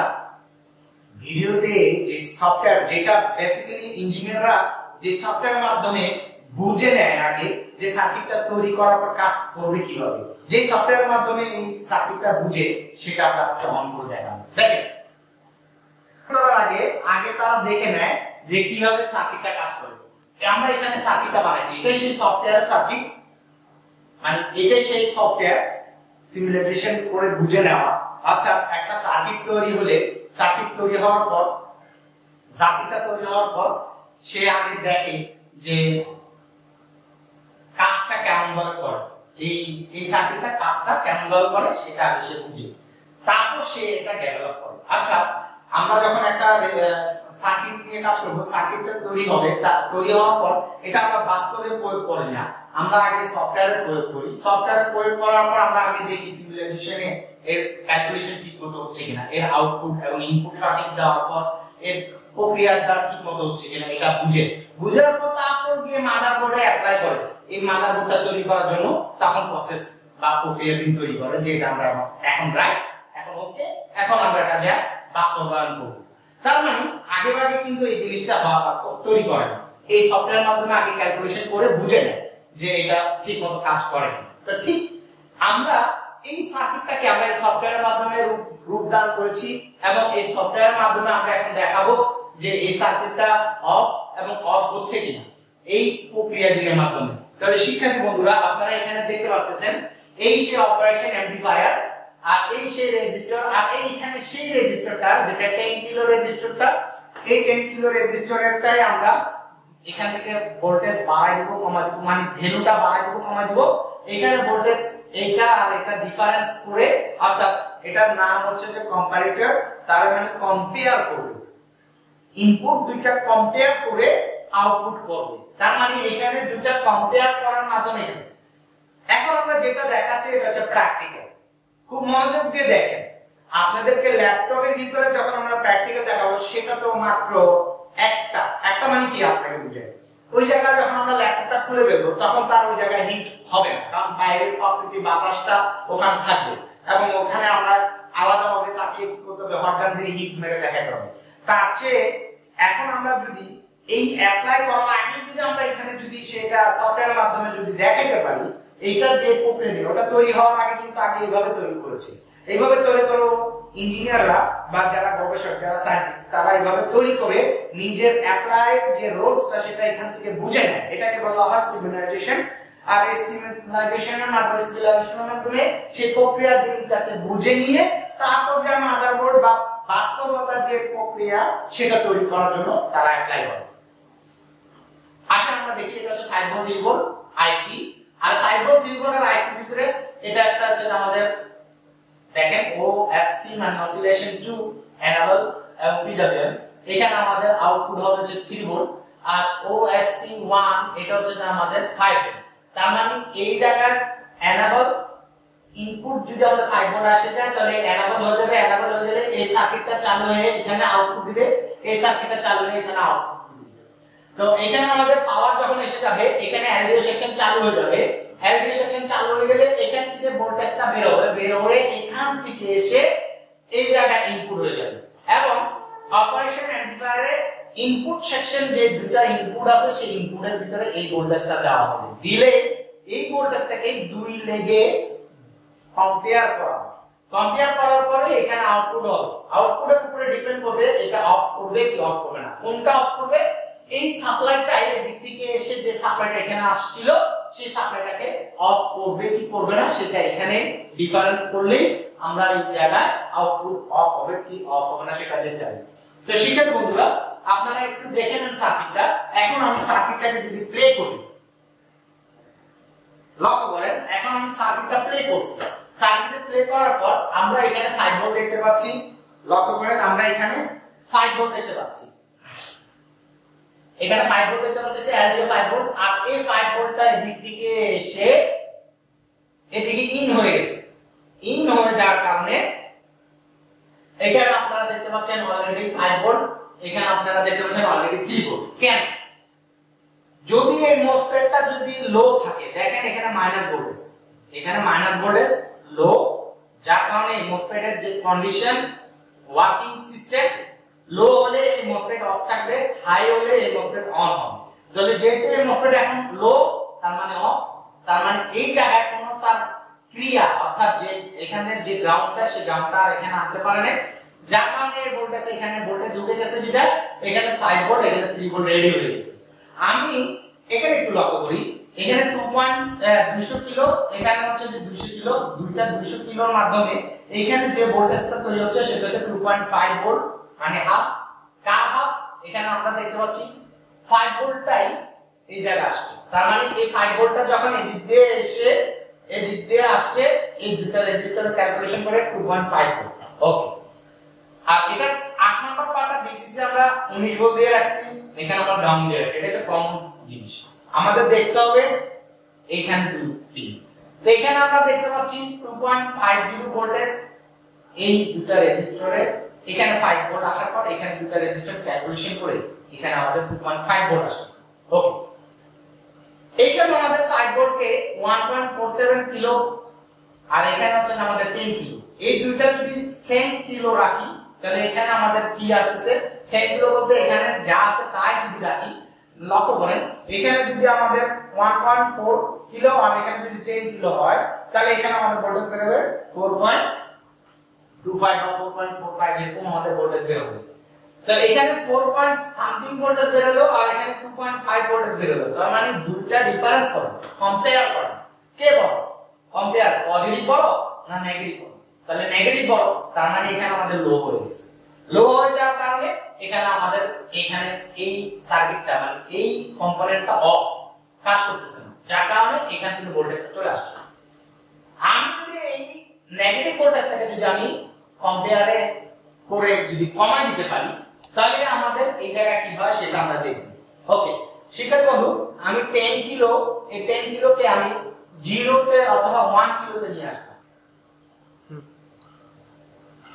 ভিডিওতে যে সফটওয়্যার যেটা বেসিক্যালি ইঞ্জিনিয়াররা যে সফটওয়্যারের মাধ্যমে বুঝে নেয় আগে যে সার্কিটটা তৈরি করার পর কাজ করবে কীভাবে। যে সফটওয়্যারের মাধ্যমে এই সার্কিটটা বুঝে, সেটা আমরা আজকে অন করে দেখাবো। দেখেন। করার আগে আগে তারা দেখে নেয় যে কীভাবে সার্কিটটা কাজ করে। আমরা এখানে সার্কিটটা বানাইছি। এটাই সেই সফটওয়্যার সার্কিট মানে এটাই সেই সফটওয়্যার সিমুলেশন করে বুঝে নেওয়া। অর্থাৎ একটা সার্কিট তৈরি হলে সার্কিট তৈরি হওয়ার পর সার্কিটটা তৈরি হওয়ার পর, সে আগে দেখে যে কাজটা কেমন ভাবে করে? এই এই সার্কিটটা কাজটা কেমন ভাবে করে সেটা আগে সে বুঝে। তারপর সে এটা ডেভেলপ করে। অর্থাৎ আমরা যখন একটা সার্কিট নিয়ে কাজ করব সার্কিটটা তৈরি হবে, তা তৈরি হওয়ার পর এটা আমরা বাস্তবে প্রয়োগ করি না। আমরা আগে সফটওয়্যারে প্রয়োগ করি। সফটওয়্যারে প্রয়োগ করার পর আমরা আগে দেখি সিমুলেশনে এর ক্যালকুলেশন ঠিক মতো হচ্ছে কিনা, এর আউটপুট এবং ইনপুট সঠিক দেওয়ার পর এর প্রক্রিয়াটা ঠিক মতো হচ্ছে কিনা এটা বুঝে। বুঝার পর তারপর গিয়ে মাদারবোর্ডে অ্যাপ্লাই করে। এই মাদারবোর্ডটা তৈরি করার জন্য তখন প্রসেস বা প্রক্রিয়া দিন তৈরি করে যে এটা আমরা এখন রাইট এখন ওকে এখন আমরা এটা যা বাস্তবায়ন করব। তার মানে আগে আগে কিন্তু এই জিনিসটা হওয়া- তৈরি করে না এই সফটওয়্যার মাধ্যমে আগে ক্যালকুলেশন করে বুঝে নেয় যে এটা ঠিক মতো কাজ করে। তো ঠিক আমরা এই সার্কিটটাকে আমরা এই সফটওয়্যারের মাধ্যমে রূপ- রূপদান করেছি এবং এই সফটওয়্যারের মাধ্যমে আমরা এখন দেখাবো যে এই সার্কিটটা অফ এবং অফ হচ্ছে কিনা, এই প্রক্রিয়া দিনের মাধ্যমে। তাহলে শিক্ষার্থী বন্ধুরা, আপনারা এখানে দেখতে পাচ্ছেন এই সে অপারেশন অ্যাম্পলিফায়ার আর এই সেই রেজিস্টার আর এইখানে সেই রেজিস্টারটা যেটা 10 কিলো রেজিস্টারটা এই 10 কিলো রেজিস্টারটাই আমরা এখান থেকে ভোল্টেজ বাড়াই দিব কমাই দিব মানে ভ্যালুটা বাড়াই দিব কমাই দিব। এখানে ভোল্টেজ এইটা আর এটা ডিফারেন্স করে, অর্থাৎ এটার নাম হচ্ছে যে কম্পারেটর তার মানে কম্পেয়ার করবে। ইনপুট দুইটা কম্পেয়ার করে আউটপুট করবে। তার মানে এখানে দুইটা কম্পেয়ার করার মাধ্যমে এখন আমরা যেটা দেখাচ্ছি এটা হচ্ছে প্র্যাকটিক্যাল খুব মনোযোগ দিয়ে দেখেন। আপনাদেরকে ল্যাপটপের ভিতরে যখন আমরা প্র্যাকটিক্যাল দেখাবো, সেটা তো মাত্র একটা। একটা মানে কি আপনাকে বুঝে ওই জায়গায় যখন আমরা ল্যাপটপটা খুলে ফেলব, তখন তার ওই জায়গায় হিট হবে না। কারণ বাইরের প্রকৃতি বাতাসটা ওখানে থাকবে। এবং ওখানে আমরা আলাদাভাবে তাকে কি করতে হবে? হটগান দিয়ে হিট মেরে দেখাতে হবে। তার চেয়ে এখন আমরা যদি এই অ্যাপ্লাই করার আগে যদি আমরা এখানে যদি সেটা মাধ্যমে যদি দেখাতে পারি, এইটার যে প্রক্রিয়া ওটা তৈরি হওয়ার আগে কিন্তু আগে এইভাবে তৈরি এইভাবে তৈরি করো ইঞ্জিনিয়াররা বা যারা গবেষক, যারা সায়েন্টিস্ট তারা এইভাবে তৈরি করে নিজের অ্যাপ্লাই যে রোলসটা সেটা এখান থেকে বুঝে নেয়। এটাকে বলা হয় সিভিলাইজেশন আর এই সিভিলাইজেশনের মাধ্যমে সিভিলাইজেশনের মাধ্যমে সেই প্রক্রিয়া দিকটাকে বুঝে নিয়ে তারপর যে মাদারবোর্ড বা বাস্তবতার যে প্রক্রিয়া, সেটা তৈরি করার জন্য তারা অ্যাপ্লাই করে। আসলে আমরা দেখি, এটা হচ্ছে ফাইভ ভোল্ট থ্রি আইসি আর ফাইভ ভোল্ট থ্রি ভোল্টের আইসি ভিতরে এটা একটা হচ্ছে আমাদের দেখেন ও এস সি মানে অসিলেশন টু এনাবল এবং পিডব্লিউএম এখানে আমাদের আউটপুট হবে হচ্ছে থ্রি ভোল্ট আর ও এস সি ওয়ান এটা হচ্ছে আমাদের ফাইভ ভোল্ট তার মানে এই জায়গার এনাবল ইনপুট যদি আমাদের ফাইভ ভোল্ট আসে যায় তাহলে এনাবল হয়ে যাবে এনাবল হয়ে গেলে এই সার্কিটটা চালু হয়ে এখানে আউটপুট দিবে, এই সার্কিটটা চালু হয়ে এখানে আউটপুট তো এখানে আমাদের পাওয়ার যখন এসে যাবে, এখানে এলডিও সেকশন চালু হয়ে যাবে। এলডিও সেকশন চালু হয়ে গেলে এখান থেকে ভোল্টেজটা বের হবে, বের হয়ে এখান থেকে এসে এই জায়গায় ইনপুট হয়ে যাবে। এবং অপারেশন অ্যাম্পলিফায়ারে ইনপুট সেকশন যে দুটা ইনপুট আছে, সেই ইনপুটের ভিতরে এই ভোল্টেজটা দেওয়া হবে। দিলে এই ভোল্টেজটাকে দুই লেগে কম্পেয়ার করা। কম্পেয়ার করার পরে এখানে আউটপুট হবে। আউটপুটের উপরে ডিপেন্ড করবে এটা অফ করবে কি অফ করবে না। কোনটা অফ করবে? এই সাপ্লাইটা এই দিক থেকে এসে যে সাপ্লাইটা এখানে আসছিল, সেই সাপ্লাইটাকে অফ করবে কি করবে না, সেটা এখানে ডিফারেন্স করলেই আমরা এই জায়গায় আউটপুট অফ হবে কি অফ হবে না সেটা দেখতে পারি। তো শিক্ষার্থী বন্ধুরা, আপনারা একটু দেখে নেন সার্কিটটা এখন আমি সার্কিটটাকে যদি প্লে করি, লক্ষ্য করেন, এখন আমি সার্কিটটা প্লে করছি। সার্কিটে প্লে করার পর আমরা এখানে 5 ভোল্ট দেখতে পাচ্ছি। লক্ষ্য করেন, আমরা এখানে 5 ভোল্ট দেখতে পাচ্ছি। এখানে 5 ভোল্ট দেখতে পাচ্ছি এলডিও 5 ভোল্ট আর এই 5 ভোল্টটা থেকে এসে এদিকে ইন হয়ে গেছে। ইন হয়ে যাওয়ার কারণে এখানে আপনারা দেখতে পাচ্ছেন অলরেডি 5 ভোল্ট এখানে আপনারা দেখতে পাচ্ছেন অলরেডি 3 ভোল্ট কেন? যদি এই মোসফেটটা যদি লো থাকে, দেখেন এখানে মাইনাস ভোল্টেজ এখানে মাইনাস ভোল্টেজ লো যার কারণে মোসফেটের যে কন্ডিশন ওয়ার্কিং সিস্টেম লো হলে এই মোসফেট অফ থাকবে হাই হলে এই মোসফেট অন হবে। তাহলে যেহেতু এই মোসফেট এখন লো তার মানে অফ তার মানে এই জায়গায় কোনো তার ক্রিয়া, অর্থাৎ যে এখানের যে গ্রাউন্ডটা সেই গ্রাউন্ডটা আর এখানে আনতে পারে না যার কারণে ভোল্টেজ এখানে ভোল্টেজ ঢুকে গেছে বিধায়, এখানে 5 ভোল্ট এখানে 3 ভোল্ট রেডি হয়ে গেছে। আমি এখানে একটু লক্ষ্য করি এখানে 2.200 কিলো, এখানে হচ্ছে যে 200 কিলো, দুইটা 200 কিলোর মাধ্যমে এখানে যে ভোল্টেজটা তৈরি হচ্ছে সেটা হচ্ছে 2.5 ভোল্ট মানে হাফ কার হাফ এখানে আমরা দেখতে পাচ্ছি 5 ভোল্টটাই এই জায়গায় আসছে। তার মানে এই 5 ভোল্টটা যখন এদিক দিয়ে এসে, এদিক দিয়ে আসছে, এই দুটো রেজিস্টার ক্যালকুলেশন করে 2.5 ভোল্ট ওকে আর এটা 8 নম্বর পার্টটা বিসিসি আমরা 19 ভোল্ট দিয়ে রাখছি, এখানে আমরা গ্রাউন্ড দিয়ে রাখছি। এটা হচ্ছে কমন জিনিস। আমাদের দেখতে হবে এইখানে দুই পিন তো এখানে আমরা দেখতে পাচ্ছি 2.50 ভোল্টেজ এই দুটো রেজিস্টরে, এখানে 5 ভোল্ট আসার পর এখানে দুটো রেজিস্টার ক্যালকুলেশন করে এখানে আমাদের 2.5 ভোল্ট আসছে ওকে এইখানে আমাদের 5 ভোল্টকে 1.47 কিলো আর এখানে হচ্ছে আমাদের 10 কিলো এই দুইটা যদি সেম কিলো রাখি, তাহলে এখানে আমাদের কি আসছে সেম কিলো বলতে এখানে যা আছে তাই যদি রাখি লক্ষ্য করেন, এখানে যদি আমাদের 1.4 কিলো আর এখানে যদি 10 কিলো হয়, তাহলে এখানে আমাদের ভোল্টেজ বের হবে 4.25 বা 4.45 এরকম আমাদের ভোল্টেজ বের হবে। তাহলে এখানে 4 সামথিং ভোল্টেজ বের হলো আর এখানে 2.5 ভোল্টেজ বের হলো। তার মানে দুইটা ডিফারেন্স করো। কম্পেয়ার করো। কে বড় কম্পেয়ার পজিটিভ বড় না নেগেটিভ বড় তাহলে নেগেটিভ বড় তার মানে এখানে আমাদের লো হয়ে গেছে। লো হয়ে যাওয়ার কারণে এখানে আমাদের, এখানে এই সার্কিটটা মানে এই কম্পোনেন্টটা অফ কাজ করতেছে না। যার কারণে এখান থেকে চলে আসছে আমি যদি এই নেগেটিভ যদি আমি কম্পেয়ারে করে যদি কমাই দিতে পারি, তাহলে আমাদের এই জায়গায় কি হয় সেটা আমরা দেখব। ওকে বন্ধু, আমি 10 কিলো এই 10 কিলোকে আমি জিরোতে অথবা 1 কিলোতে নিয়ে আসব।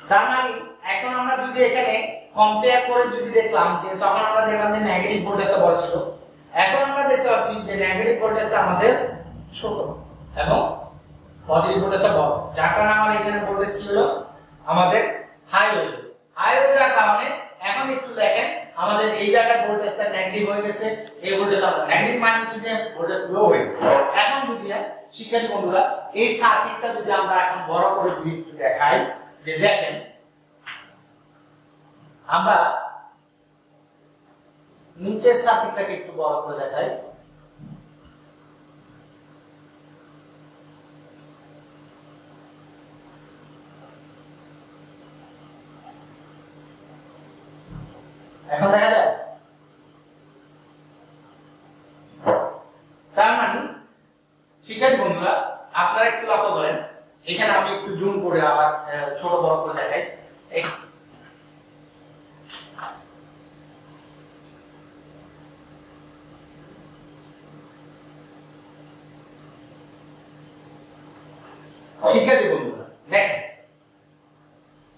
তার মানে এখন আমরা যদি এখানে কম্পেয়ার করে যদি দেখলাম যে তখন আমরা দেখলাম যে নেগেটিভ ভোল্টেজটা বড় ছিল। এখন আমরা দেখতে পাচ্ছি যে নেগেটিভ ভোল্টেজটা আমাদের ছোট এবং পজিটিভ ভোল্টেজটা বড়। যার কারণে আমার এখানে ভোল্টেজ কি হলো? আমাদের হাই হলো। হাই কারণে এখন একটু দেখেন, আমাদের এই জায়গায় ভোল্টেজটা নেগেটিভ হয়ে গেছে, এই ভোল্টেজ নেগেটিভ মানে হচ্ছে যে ভোল্টেজ লো হয়ে গেছে। এখন যদি, শিক্ষার্থী বন্ধুরা, এই সার্কিটটা যদি আমরা এখন বড় করে দেখাই যে দেখেন আমরা নিচের সার্কিটটাকে একটু বড় করে দেখাই। এখন দেখা যায় তার মানে শিক্ষার্থী বন্ধুরা আপনারা একটু লক্ষ্য করেন এখানে আমি একটু জুম করে আবার আহ, ছোট বড় করে দেখাই এই- শিক্ষার্থী বন্ধুরা দেখেন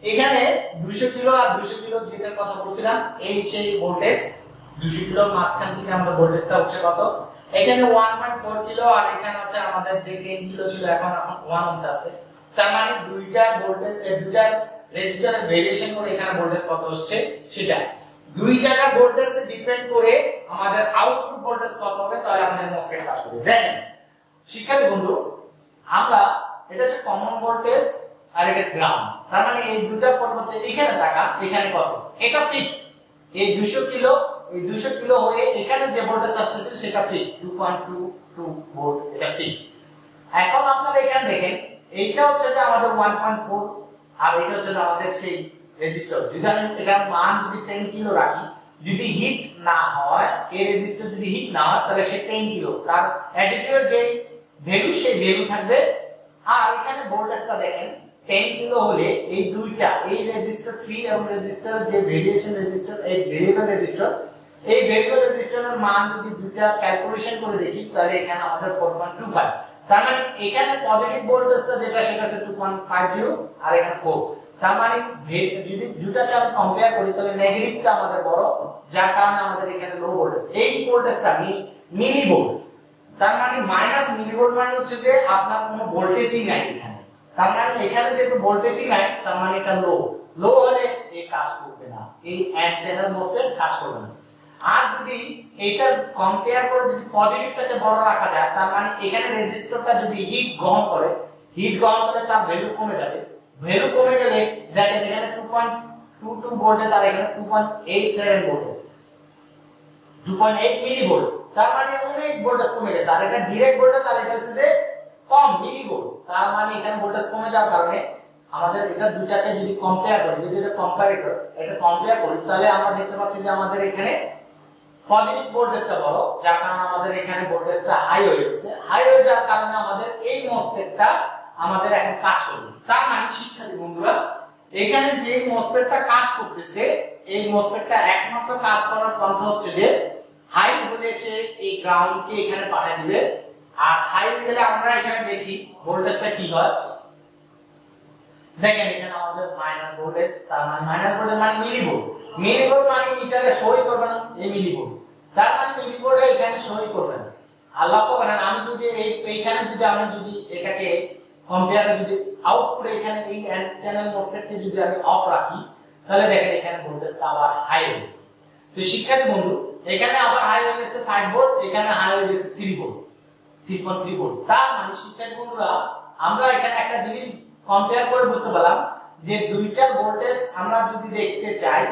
এখানে 200 কিলো আর 200 কিলো যেটার কথা বলছিলাম এই সেই ভোল্টেজ 200 কিলোর মাঝখান থেকে আমাদের ভোল্টেজটা হচ্ছে কত? এখানে 1.4 কিলো আর এখানে হচ্ছে আমাদের যে 10 কিলো ছিল, এখন এখন 1 ওহমস আছে। তার মানে দুইটা ভোল্টেজ দুইটা রেজিস্টারের ভেরিয়েশন করে এখানে ভোল্টেজ কত হচ্ছে? সেটা। দুই জায়গার ভোল্টেজ ডিপেন্ড করে আমাদের আউটপুট ভোল্টেজ কত হবে, তাহলে আমাদের মসফেট কাজ করবে। দেখেন, শিক্ষার্থী বন্ধু, আমরা, এটা হচ্ছে কমন ভোল্টেজ আর এটা গ্রাউন্ড তার মানে এই দুটা পরিবর্তে এখানে টাকা এখানে কত? এটা ফিক্স এই 200 কিলো, এই 200 কিলো হয়ে এখানে যে ভোল্টেজ আসছে সেটা ফিক্স 2.22 ভোল্ট এটা ফিক্স এখন আপনারা এখানে দেখেন, এইটা হচ্ছে যে আমাদের 1.4 আর এটা হচ্ছে আমাদের সেই রেজিস্টার যদি আমি এটার মান যদি 10 কিলো রাখি, যদি হিট না হয়, এই রেজিস্টার যদি হিট না হয়, তাহলে সে 10 কিলো। তার অ্যাটিটিউড যে ভ্যালু সেই ভ্যালু থাকবে। আর এখানে ভোল্টেজটা দেখেন 10 কিলো হলে এই দুইটা, এই রেজিস্টার 3 এবং রেজিস্টার যে ভেরিয়েশন রেজিস্টার এই ভেরিয়েবল রেজিস্টার এই ভেরিয়েবল রেজিস্টারের মান যদি দুইটা ক্যালকুলেশন করে দেখি, তাহলে এখানে আমাদের 4.25 তার মানে এখানে পজিটিভ ভোল্টেজটা যেটা, সেটা হচ্ছে 2.50 আর এখানে 4 তার মানে যদি দুটাকে আমি কম্পেয়ার করি, তাহলে নেগেটিভটা আমাদের বড়, যার কারণে আমাদের এখানে লো ভোল্টেজ এই ভোল্টেজটা মিলি ভোল্ট তার মানে মাইনাস মিলিভোল্ট মানে হচ্ছে যে আপনার কোনো ভোল্টেজই নাই এখানে। তার মানে এখানে যেহেতু ভোল্টেজই নাই, তার মানে এটা লো লো হলে এই কাজ করবে না। এই অ্যাড চ্যানেল মোস্টের কাজ করবে না। আর যদি এটা কম্পেয়ার করে যদি পজিটিভটাকে বড় রাখা যায়, তার মানে এখানে রেজিস্টরটা যদি হিট গ্রহণ করে হিট গ্রহণ করে তার ভ্যালু কমে যাবে। ভ্যালু কমে গেলে, দেখেন এখানে 2.22 ভোল্টেজ আর এখানে 2.87 ভোল্টেজ 2.8 মিলি ভোল্ট তার মানে অনেক ভোল্টেজ কমে গেছে। আর এটা ডাইরেক্ট ভোল্টেজ আর এটা হচ্ছে কম, মিলি ভোল্ট তার মানে এখানে ভোল্টেজ কমে যাওয়ার কারণে আমাদের এটা দুটাকে যদি কম্পেয়ার করি, যদি এটা কম্পারেটর এটা কম্পেয়ার করি, তাহলে আমরা দেখতে পাচ্ছি যে আমাদের এখানে পজিটিভ ভোল্টেজটা বড় যার কারণে আমাদের এখানে ভোল্টেজটা হাই হয়ে গেছে। হাই হয়ে যাওয়ার কারণে আমাদের এই মসফেটটা আমাদের এখন কাজ করবে। তার মানে শিক্ষার্থী বন্ধুরা, এখানে যে মসফেটটা কাজ করতেছে, এই মসফেটটা একমাত্র কাজ করার পন্থা হচ্ছে যে হাই ভোল্টেজে এই গ্রাউন্ডকে এখানে পাঠিয়ে দিবে। আর হাই গেলে আমরা এখানে দেখি ভোল্টেজটা কি হয়? দেখেন এখানে আমাদের মাইনাস ভোল্টেজ তার মানে মাইনাস ভোল্টেজ মানে মিলিভোল্ট মিলিভোল্ট মানে মিটারে করবে না এই মিলিভোল্ট তার মানে মিলিভোল্ট এখানে করবে না আমি যদি এই এইখানে যদি আমি যদি এটাকে কম্পেয়ারে যদি এখানে এই চ্যানেল মোসফেটকে যদি আমি অফ রাখি, তাহলে দেখেন এখানে ভোল্টেজটা আবার হাই হয়ে তো শিক্ষার্থী বন্ধু, এখানে আবার হাই হয়ে গেছে 5 ভোল্ট এখানে হাই হয়ে গেছে 3 ভোল্ট 3.3 ভোল্ট তার মানে শিক্ষার্থী বন্ধুরা, আমরা এখানে একটা জিনিস কম্পেয়ার করে বুঝতে পারলাম যে দুইটা ভোল্টেজ আমরা যদি দেখতে চাই,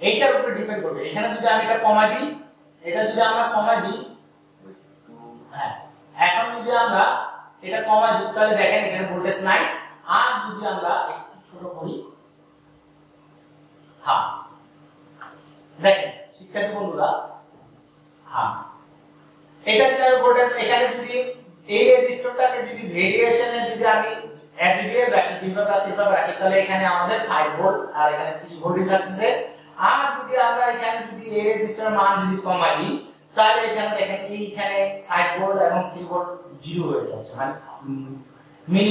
এইটার উপরে ডিপেন্ড করবে। এখানে যদি আমি এটা কমাই দিই, এটা যদি আমরা কমাই দিই হ্যাঁ এখন যদি আমরা এটা কমাই দিই, তাহলে দেখেন এখানে ভোল্টেজ নাই। আর যদি আমরা একটু ছোট করি হ্যাঁ দেখেন, শিক্ষার্থী বন্ধুরা হ্যাঁ এটা যদি এখানে যদি এই যদি ভেরিয়েশনে যদি আমি অ্যাটিটিউড রাখি রাখি, তাহলে এখানে আমাদের 5 ভোল্ট আর এখানে 3 ভোল্টই থাকতেছে। আর যদি আমরা এখানে যদি এই রেজিস্টার মান যদি কমাই তাহলে এখানে দেখেন এইখানে 5 ভোল্ট এবং 3 ভোল্ট জিরো হয়ে যাচ্ছে মানে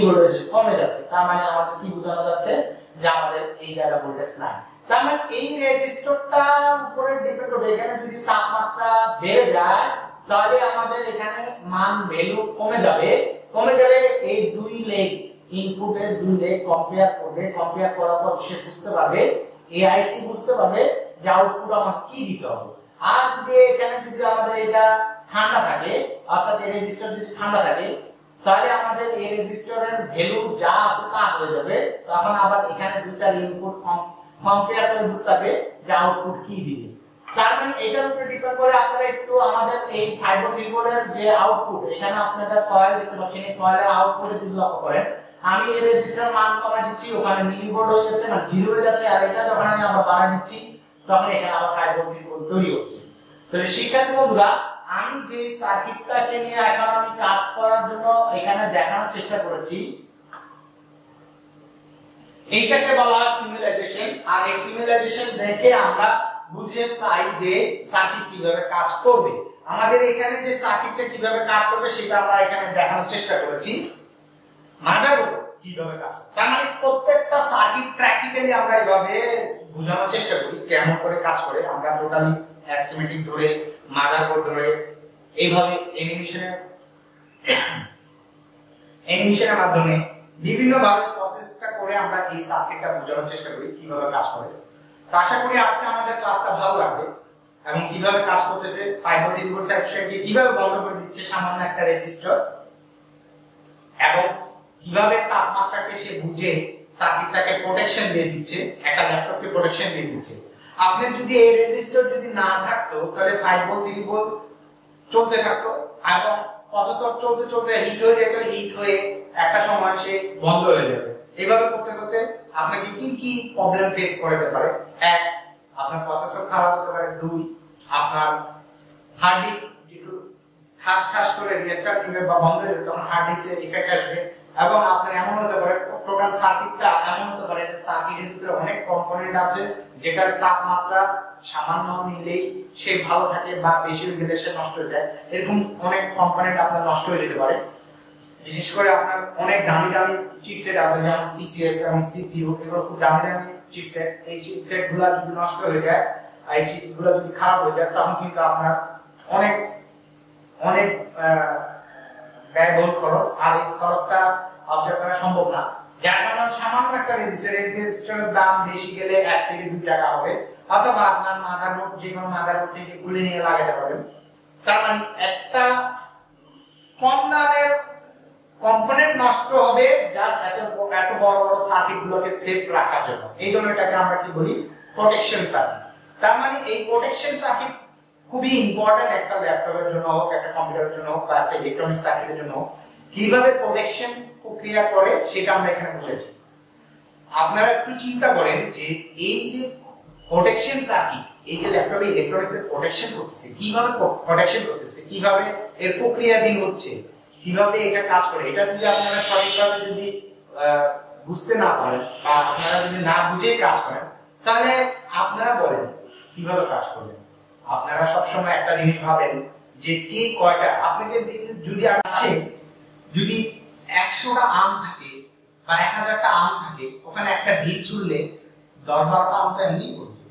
ভোল্টেজ কমে যাচ্ছে। তার মানে আমাদের কি বোঝানো যাচ্ছে? যে আমাদের এই জায়গা ভোল্টেজ নাই। তার মানে এই রেজিস্টারটা উপরে ডিপেন্ড এখানে যদি তাপমাত্রা বেড়ে যায় তাহলে আমাদের এখানে মান ভ্যালু কমে যাবে। কমে গেলে এই দুই লেগ ইনপুটের দুই লেগ কম্পেয়ার করবে। কম্পেয়ার করার পর সে বুঝতে পারবে এআইসি বুঝতে পারবে যে আউটপুট আমার কি দিতে হবে। আর যদি এখানে যদি আমাদের এটা ঠান্ডা থাকে, অর্থাৎ এই রেজিস্টার যদি ঠান্ডা থাকে, তাহলে আমাদের এই রেজিস্টারের ভ্যালু যা আছে তা হয়ে যাবে। তখন আবার এখানে দুইটা ইনপুট কম্পেয়ার করে বুঝতে হবে যে আউটপুট কি দিবে। তার মানে এটার উপরে ডিপেন্ড করে আপনারা একটু আমাদের এই ফাইবার ত্রিভুজের যে আউটপুট এখানে আপনাদের কয়েল দেখতে পাচ্ছেন, এই কয়েলের আউটপুটে যদি লক্ষ্য করেন, আমি এই রেজিস্টার মান কমা দিচ্ছি, ওখানে মিলিভোল্ট হয়ে যাচ্ছে না জিরো হয়ে যাচ্ছে, আর এটা যখন আমি আবার বাড়া দিচ্ছি, তখন এখানে আবার ফাইবার ত্রিভুজ তৈরি হচ্ছে। তাহলে শিক্ষার্থী বন্ধুরা, আমি যে সার্কিটটাকে নিয়ে এখন আমি কাজ করার জন্য এখানে দেখানোর চেষ্টা করেছি, এইটাকে বলা হয় সিমুলেশন আর এই সিমুলেশন দেখে আমরা বুঝে পাই যে সার্কিট কীভাবে কাজ করবে। আমাদের এখানে যে সার্কিটটা কীভাবে কাজ করবে সেটা আমরা এখানে দেখানোর চেষ্টা করেছি। মাদারবোর্ড কীভাবে কাজ করে তার মানে প্রত্যেকটা সার্কিট প্র্যাকটিক্যালি আমরা এভাবে বোঝানোর চেষ্টা করি, কেমন করে কাজ করে। আমরা টোটালি স্কিমেটিক ধরে, মাদার মাদারবোর্ড ধরে, এইভাবে অ্যানিমেশনের অ্যানিমেশনের মাধ্যমে বিভিন্ন ভাবে প্রসেসটা করে আমরা এই সার্কিটটা বোঝানোর চেষ্টা করি, কীভাবে কাজ করে। তো আশা করি আজকে আমাদের ক্লাসটা ভালো লাগবে এবং কীভাবে কাজ করতেছে ত্রিভুজ সেকশনকে কীভাবে বন্ধ করে দিচ্ছে সামান্য একটা রেজিস্টার এবং কীভাবে তাপমাত্রাকে সে বুঝে সার্কিটটাকে প্রোটেকশন দিয়ে দিচ্ছে, একটা ল্যাপটপকে প্রোটেকশন দিয়ে দিচ্ছে। আপনি যদি এই রেজিস্টার যদি না থাকতো, তাহলে ফাইভ ভোল্ট থ্রি ভোল্ট চলতে থাকতো এবং প্রসেসর চলতে চলতে হিট হয়ে যেত হিট হয়ে একটা সময় সে বন্ধ হয়ে যাবে। এইভাবে করতে করতে আপনাকে কি কি প্রবলেম ফেস করতে পারে? এক, আপনার প্রসেসর খারাপ হতে পারে। দুই, আপনার হার্ড ডিস্ক যেটু খাস খাস করে রেস্টার্ট নিবে বা বন্ধ হয়ে যাবে, তখন হার্ড ডিস্কে ইফেক্ট আসবে। এবং আপনার এমন হতে পারে টোটাল সার্কিটটা এমন হতে পারে যে সার্কিটের ভিতরে অনেক কম্পোনেন্ট আছে, যেটার তাপমাত্রা সামান্য নিলেই সে ভালো থাকে বা বেশি হয়ে গেলে সে নষ্ট হয়ে যায়। এরকম অনেক কম্পোনেন্ট আপনার নষ্ট হয়ে যেতে পারে। বিশেষ করে আপনার অনেক দামি দামি চিপসেট আছে, যেমন টিসিএস এবং সিপিইউ এগুলো খুব দামি দামি চিপসেট এই চিপসেটগুলা যদি নষ্ট হয়ে যায় আর এই চিপগুলো যদি খারাপ হয়ে যায়, তখন কিন্তু আপনার অনেক অনেক ব্যয়বহুল খরচ। আর এই খরচটা অবজার্ভ করা সম্ভব না। যার কারণে সামান্য একটা রেজিস্টার রেজিস্টারের দাম বেশি গেলে এক থেকে দুই টাকা হবে। অথবা আপনার মাদার বোর্ড যে কোনো মাদার থেকে নিয়ে লাগাতে পারবেন। তার মানে একটা কম দামের কম্পোনেন্ট নষ্ট হবে জাস্ট এত এত বড় বড় সার্কিট গুলোকে সেফ রাখার জন্য। এই জন্য এটাকে আমরা কি বলি? প্রোটেকশন সার্কিট তার মানে এই প্রোটেকশন সার্কিট খুবই ইম্পর্টেন্ট একটা ল্যাপটপের জন্য হোক, একটা কম্পিউটারের জন্য হোক, বা একটা ইলেকট্রনিক সার্কিটের জন্য হোক। কীভাবে প্রোটেকশন প্রক্রিয়া করে সেটা আমরা এখানে বুঝেছি। আপনারা একটু চিন্তা করেন যে এই যে প্রোটেকশন সার্কিট এই যে ল্যাপটপে ইলেকট্রনিক্স এর প্রোটেকশন করতেছে, কীভাবে প্রোটেকশন করতেছে, কীভাবে এর প্রক্রিয়া দিন হচ্ছে কীভাবে এটা কাজ করে? এটা যদি আপনারা সঠিকভাবে যদি বুঝতে না পারেন বা আপনারা যদি না বুঝে কাজ করেন, তাহলে আপনারা বলেন কীভাবে কাজ করবেন। আপনারা সবসময় একটা জিনিস ভাবেন যে কে কয়টা। আপনাকে যদি আছে, যদি একশোটা আম থাকে বা এক হাজারটা আম থাকে, ওখানে একটা ঢিল ছুড়লে দশ বারোটা আম তো এমনি করবে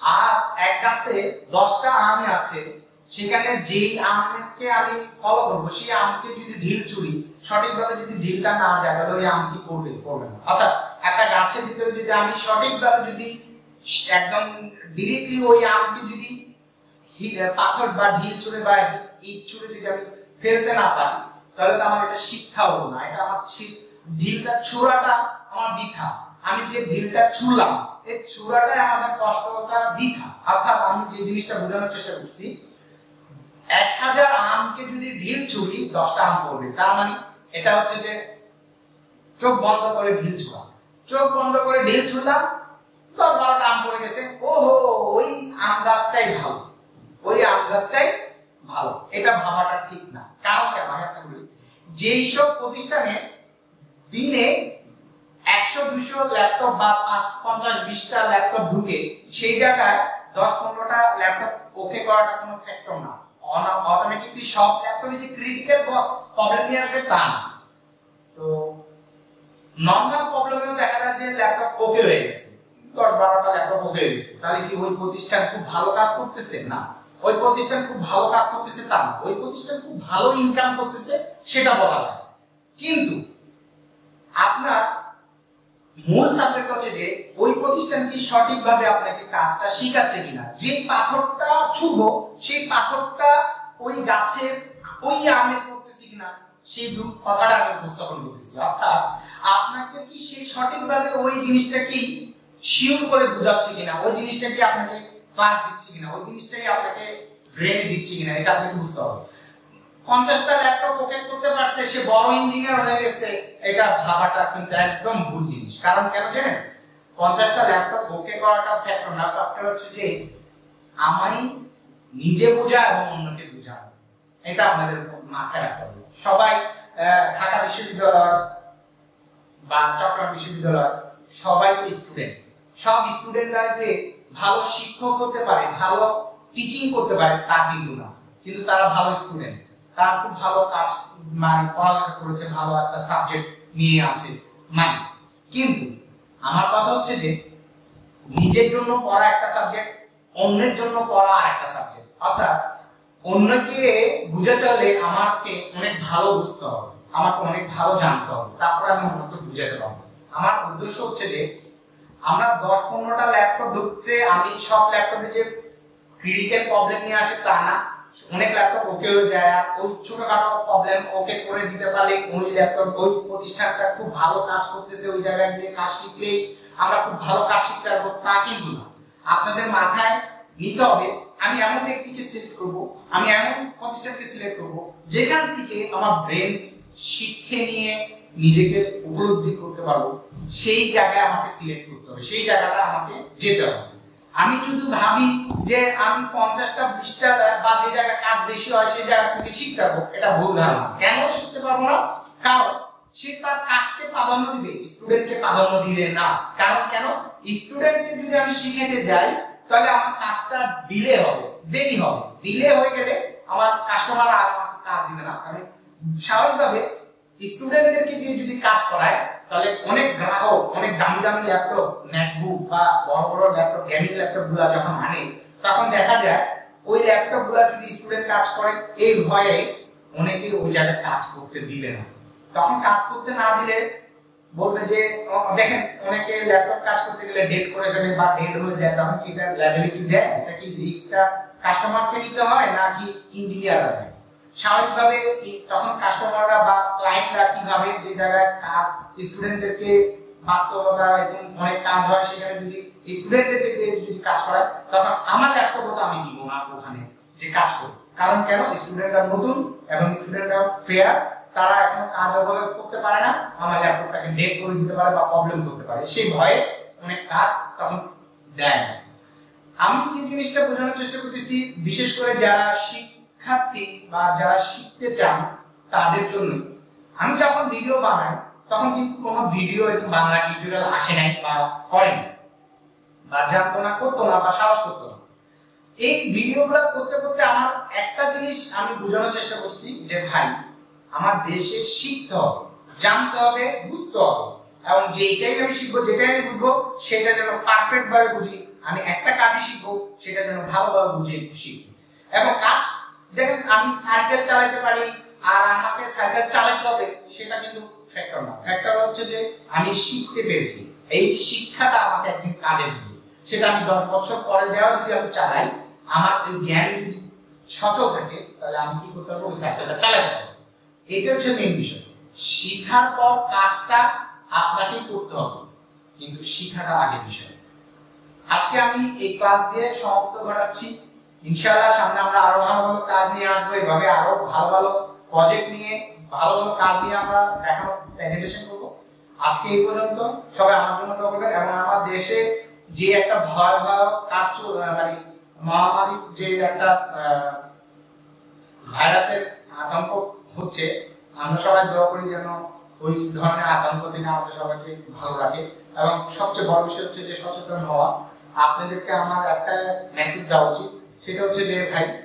আর এক গাছে দশটা আমই আছে সেখানে যেই আমকে আমি ফলো করব, সেই আমকে যদি ঢিল ছুড়ি সঠিকভাবে যদি ঢিলটা না যায়, তাহলে ওই আম কি করবে করবে না। অর্থাৎ একটা গাছের ভিতরে যদি আমি সঠিকভাবে যদি একদম ডিরেক্টলি ওই আমকে যদি পাথর বা ঢিল ছুঁড়ে বা ইট ছুঁড়ে যদি আমি ফেলতে না পারি, তাহলে তো আমার এটা শিক্ষা হলো না। এটা আমার ঢিলটা ছোড়াটা আমার বৃথা। আমি যে ঢিলটা ছুড়লাম এই ছুড়াটাই আমাদের কষ্টটা বৃথা। অর্থাৎ আমি যে জিনিসটা বোঝানোর চেষ্টা করছি এক হাজার আমকে যদি ঢিল ছুড়ি, দশটা আম পড়বে। তার মানে এটা হচ্ছে যে চোখ বন্ধ করে ঢিল ছোড়া। চোখ বন্ধ করে ঢিল ছুড়লাম, দশ বারোটা আম পড়ে গেছে। ওই আম গাছটাই ভালো। ওই আম গাছটাই ভালো। এটা ভাবাটা ঠিক না। কারণ কেন আমি আপনাকে বলি, যেই সব প্রতিষ্ঠানে দিনে একশো, দুশো ল্যাপটপ বা পাঁচ, পঞ্চাশ, বিশটা ল্যাপটপ ঢুকে, সেই জায়গায় দশ, পনেরোটা ল্যাপটপ ওকে করাটা কোনো ফ্যাক্টর না। অটোমেটিকলি সব ল্যাপটপে যে ক্রিটিক্যাল প্রবলেম নিয়ে আসবে তা তো নর্মাল প্রবলেমেও দেখা যায় যে ল্যাপটপ ওকে হয়ে গেছে। দশ বারোটা ল্যাপটপ ওকে হয়ে গেছে। তাহলে কি ওই প্রতিষ্ঠান খুব ভালো কাজ করতেছে? না। ওই প্রতিষ্ঠান খুব ভালো কাজ করতেছে তা না। ওই প্রতিষ্ঠান খুব ভালো ইনকাম করতেছে, সেটা বলা যায়। কিন্তু আপনার মূল সাবজেক্ট হচ্ছে যে, ওই প্রতিষ্ঠান কি সঠিকভাবে আপনাকে কাজটা শিখাচ্ছে কিনা? যে পাথরটা ছুবো, সেই পাথরটা ওই গাছের, ওই আমে পড়তেছে কিনা, সেই কথাটা আমি উপস্থাপন করতেছি। অর্থাৎ আপনাকে কি সে সঠিকভাবে ওই জিনিসটা কি শিওর করে বোঝাচ্ছে কিনা? ওই জিনিসটা কি আপনাকে ক্লাস দিচ্ছে কিনা? ওই জিনিসটাই আপনাকে ব্রেনে দিচ্ছে কিনা? এটা আপনাকে বুঝতে হবে। পঞ্চাশটা ল্যাপটপ ওকে করতে পারছে, সে বড় ইঞ্জিনিয়ার হয়ে গেছে। এটা ভাবাটা কিন্তু একদম ভুল জিনিস। কারণ কেন জানেন? পঞ্চাশটা ল্যাপটপ ওকে করাটা ফ্যাক্টর না ফ্যাক্টর হচ্ছে যে আমি নিজে বোঝা এবং অন্যকে বোঝানো। এটা আপনাদের মাথায় রাখতে হবে। সবাই ঢাকা বিশ্ববিদ্যালয় বা চট্টগ্রাম বিশ্ববিদ্যালয়, সবাই স্টুডেন্ট সব স্টুডেন্টরা যে ভালো শিক্ষক হতে পারে, ভালো টিচিং করতে পারে, তা কিন্তু না। কিন্তু তারা ভালো স্টুডেন্ট তারা খুব ভালো কাজ মানে পড়ালেখা করেছে, ভালো একটা সাবজেক্ট নিয়ে আছে। মানে কিন্তু আমার কথা হচ্ছে যে, নিজের জন্য পড়া একটা সাবজেক্ট অন্যের জন্য পড়া আর একটা সাবজেক্ট অর্থাৎ, অন্যকে বুঝাতে হলে আমাকে অনেক ভালো বুঝতে হবে, আমাকে অনেক ভালো জানতে হবে। তারপর আমি অন্যকে বুঝাতে পারব। আমার উদ্দেশ্য হচ্ছে যে, আমরা দশ পনেরোটা ল্যাপটপ ঢুকছে, আমি সব ল্যাপটপে যে ক্রিটিক্যাল প্রবলেম নিয়ে আসে তা না অনেক ল্যাপটপ ওকে হয়ে যায়। ওই ছোটখাটো প্রবলেম ওকে করে দিতে পারলে ওই ল্যাপটপ ওই প্রতিষ্ঠানটা খুব ভালো কাজ করতেছে ওই জায়গায় গিয়ে কাজ শিখলেই আমরা খুব ভালো কাজ শিখতে পারব, তা কিন্তু না। আপনাদের মাথায় নিতে হবে, আমি এমন ব্যক্তিকে সিলেক্ট করব, আমি এমন প্রতিষ্ঠানকে সিলেক্ট করব, যেখান থেকে আমার ব্রেন শিক্ষে নিয়ে নিজেকে উপলব্ধি করতে পারব, সেই জায়গায় আমাকে সিলেক্ট করতে হবে, সেই জায়গাটা আমাকে যেতে হবে। আমি যদি ভাবি যে আমি পঞ্চাশটা, বিশটা বা যে জায়গায় কাজ বেশি হয় সেই জায়গা থেকে শিখতে পারব, এটা ভুল ধারণা। কেন শিখতে পারব না? কারণ সে তার কাজকে প্রাধান্য দিবে স্টুডেন্টকে প্রাধান্য দিবে না। কারণ কেন? স্টুডেন্টকে যদি আমি শিখাতে যাই, তাহলে আমার কাজটা ডিলে হবে, দেরি হবে। ডিলে হয়ে গেলে আমার কাস্টমার আর আমাকে কাজ দিবে না। কারণ স্বাভাবিকভাবে স্টুডেন্টদেরকে দিয়ে যদি কাজ করায় তাহলে অনেক গ্রাহক, অনেক দামি দামি ল্যাপটপ ম্যাকবুক বা বড় বড় ল্যাপটপ গেমিং ল্যাপটপগুলা যখন আনে, তখন দেখা যায় ওই ল্যাপটপগুলা যদি স্টুডেন্ট কাজ করে, এই ভয়ে অনেকে ওই জায়গায় কাজ করতে দিবে না। তখন কাজ করতে না দিলে বলবে যে দেখেন অনেকে ল্যাপটপ কাজ করতে গেলে ডেট করে ফেলে বা ডেট হয়ে যায়, তখন কি এটা লাইবিলিটি দেয়? এটা কি রিস্কটা কাস্টমারকে নিতে হয় নাকি ইঞ্জিনিয়াররা দেয়? স্বাভাবিকভাবে তখন কাস্টমাররা বা ক্লায়েন্টরা কীভাবে যে জায়গায় কাজ স্টুডেন্টদেরকে বাস্তবতা এবং অনেক কাজ হয় সেখানে যদি স্টুডেন্টদেরকে যদি কাজ করায়, তখন আমার ল্যাপটপও তো আমি দিব না ওখানে যে কাজ করব কারণ কেন? স্টুডেন্টরা নতুন এবং স্টুডেন্টরা ফেয়ার তারা এখন কাজ ওভাবে করতে পারে না, আমার ল্যাপটপটাকে ডেট করে দিতে পারে বা প্রবলেম করতে পারে। সেই ভয়ে অনেক কাজ তখন দেয় না। আমি যে জিনিসটা বোঝানোর চেষ্টা করতেছি, বিশেষ করে যারা শিক্ষার্থী বা যারা শিখতে চান তাদের জন্য আমি যখন ভিডিও বানাই, তখন কিন্তু কোনো ভিডিও বাংলা টিউটোরিয়াল আসে নাই বা করেনি বা জানতো না, করতো না বা সাহস করতো না। এই ভিডিওগুলো করতে করতে আমার একটা জিনিস আমি বোঝানোর চেষ্টা করছি যে ভাই, আমার দেশে শিখতে হবে, জানতে হবে, বুঝতে হবে। এবং যেটাই আমি শিখব, যেটাই আমি বুঝব, সেটা যেন পারফেক্ট ভাবে বুঝি। আমি একটা কাজই শিখব, সেটা যেন ভালোভাবে বুঝে শিখব। এবং কাজ দেখেন, আমি সাইকেল চালাতে পারি, আর আমাকে সাইকেল চালাতে হবে, সেটা কিন্তু ফ্যাক্টর না। ফ্যাক্টর হচ্ছে যে আমি শিখতে পেরেছি। এই শিক্ষাটা আমাকে একদিন কাজে দিবে। সেটা আমি দশ বছর পরে যাওয়া যদি আমি চালাই, আমার ওই জ্ঞান যদি সচল থাকে, তাহলে আমি কি করতে পারব? ওই সাইকেলটা চালাতে পারব। এটা হচ্ছে মেন বিষয়। শিখার পর কাজটা আপনাকেই করতে হবে, কিন্তু শিখাটা আগে বিষয়। আজকে আমি এই ক্লাস দিয়ে সমাপ্ত ঘটাচ্ছি। ইনশাআল্লাহ সামনে আমরা আরও ভালো ভালো কাজ নিয়ে আসব। এভাবে আরও ভালো ভালো প্রজেক্ট নিয়ে ভালো ভালো কাজ নিয়ে আমরা দেখানো প্রেজেন্টেশন করব। আজকে এই পর্যন্ত সবাই আমার জন্য দোয়া করবেন এবং আমার দেশে যে একটা ভয়াবহ কাজ মানে মহামারী যে একটা ভাইরাসের আতঙ্ক হচ্ছে, আমরা সবাই দোয়া করি যেন ওই ধরনের আতঙ্ক থেকে আমাদের সবাইকে ভালো রাখে। এবং সবচেয়ে বড় বিষয় হচ্ছে যে সচেতন হওয়া। আপনাদেরকে আমার একটা মেসেজ দেওয়া উচিত। সেটা হচ্ছে যে ভাই।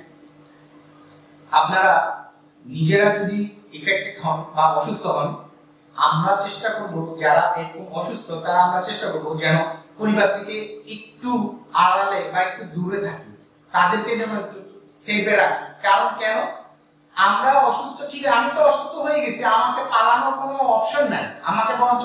আপনারা নিজেরা যদি ইফেক্টেড হন বা অসুস্থ হন, আমরা চেষ্টা করব যারা এরকম অসুস্থ, তারা আমরা চেষ্টা করব যেন পরিবার থেকে একটু আড়ালে বা একটু দূরে থাকি। তাদেরকে যেন একটু সেভে রাখি। কারণ কেন? আমরা অসুস্থ, ঠিক, আমি তো অসুস্থ হয়ে গেছি, আমাকে পালানোর কোনো অপশন নাই। আমাকে বরঞ্চ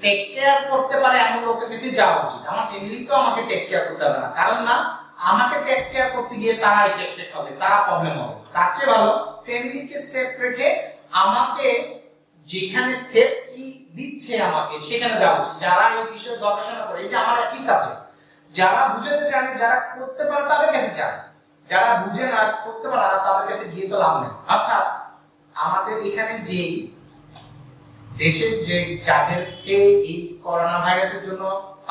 টেক কেয়ার করতে পারে এমন লোকের কাছে যাওয়া উচিত। আমার ফ্যামিলি তো আমাকে টেক কেয়ার করতে হবে না। কারণ না আমাকে টেক কেয়ার করতে গিয়ে তারা এফেক্টেড হবে, তারা প্রবলেম হবে। তার চেয়ে ভালো ফ্যামিলিকে সেফ রেখে আমাকে যেখানে সেফটি দিচ্ছে আমাকে, সেখানে যাওয়া উচিত। যারা এই বিষয়ে গবেষণা করে, এই যে আমার একই সাবজেক্ট যারা বুঝাতে জানে, যারা করতে পারে, তাদের কাছে যান। যারা বুঝে না, করতে পারে না, তাদের কাছে গিয়ে তো লাভ নেই। অর্থাৎ আমাদের এখানে যে দেশের যে যাদেরকে এই করোনা ভাইরাসের জন্য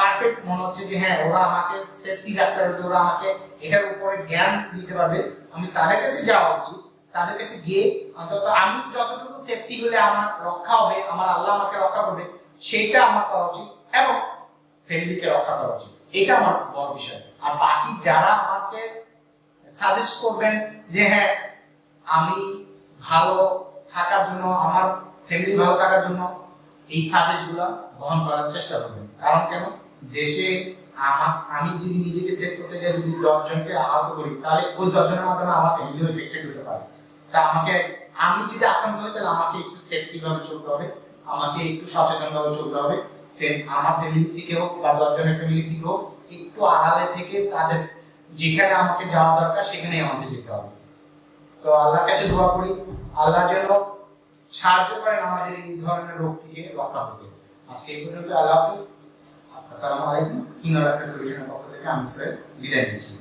পারফেক্ট মনে হচ্ছে যে হ্যাঁ ওরা আমাকে সেফটি রাখতে পারবে ওরা আমাকে এটার উপরে জ্ঞান দিতে পারবে। আমি তাদের কাছে যাওয়া উচিত। তাদের কাছে গিয়ে অন্তত আমি যতটুকু সেফটি হলে আমার রক্ষা হবে, আমার আল্লাহ আমাকে রক্ষা করবে সেইটা আমার করা উচিত এবং ফ্যামিলিকে রক্ষা করা উচিত। এটা আমার বড় বিষয়। আর বাকি যারা আমাকে সাজেস্ট করবেন যে হ্যাঁ আমি ভালো থাকার জন্য, আমার ফ্যামিলি ভালো থাকার জন্য, এই সাজেস্টগুলো গ্রহণ করার চেষ্টা করবেন। কারণ কেন? দেশে আমি যদি নিজেকে সেভ করতে যাই, যদি দশজনকে আহত করি, তাহলে ওই দশজনের মাধ্যমে আমার ফ্যামিলিও এফেক্টেড হতে পারে। তা আমাকে আমি যদি আক্রান্ত হই, তাহলে আমাকে একটু সেফটি ভাবে চলতে হবে, আমাকে একটু সচেতন ভাবে চলতে হবে। আমার ফ্যামিলির দিকে হোক বা দশজনের ফ্যামিলির দিকে হোক, একটু আড়ালে থেকে তাদের যেখানে আমাকে যাওয়া দরকার সেখানে আমাকে যেতে হবে। তো আল্লাহর কাছে দোয়া করি আল্লাহ যেন সাহায্য করেন আমাদের এই ধরনের রোগ থেকে রক্ষা পেতে আজকে এই পর্যন্ত আল্লাহ হাফিজ। আসসালামু আলাইকুম কিনারা সলিউশনের পক্ষ থেকে আমি স্যার বিদায় নিচ্ছি।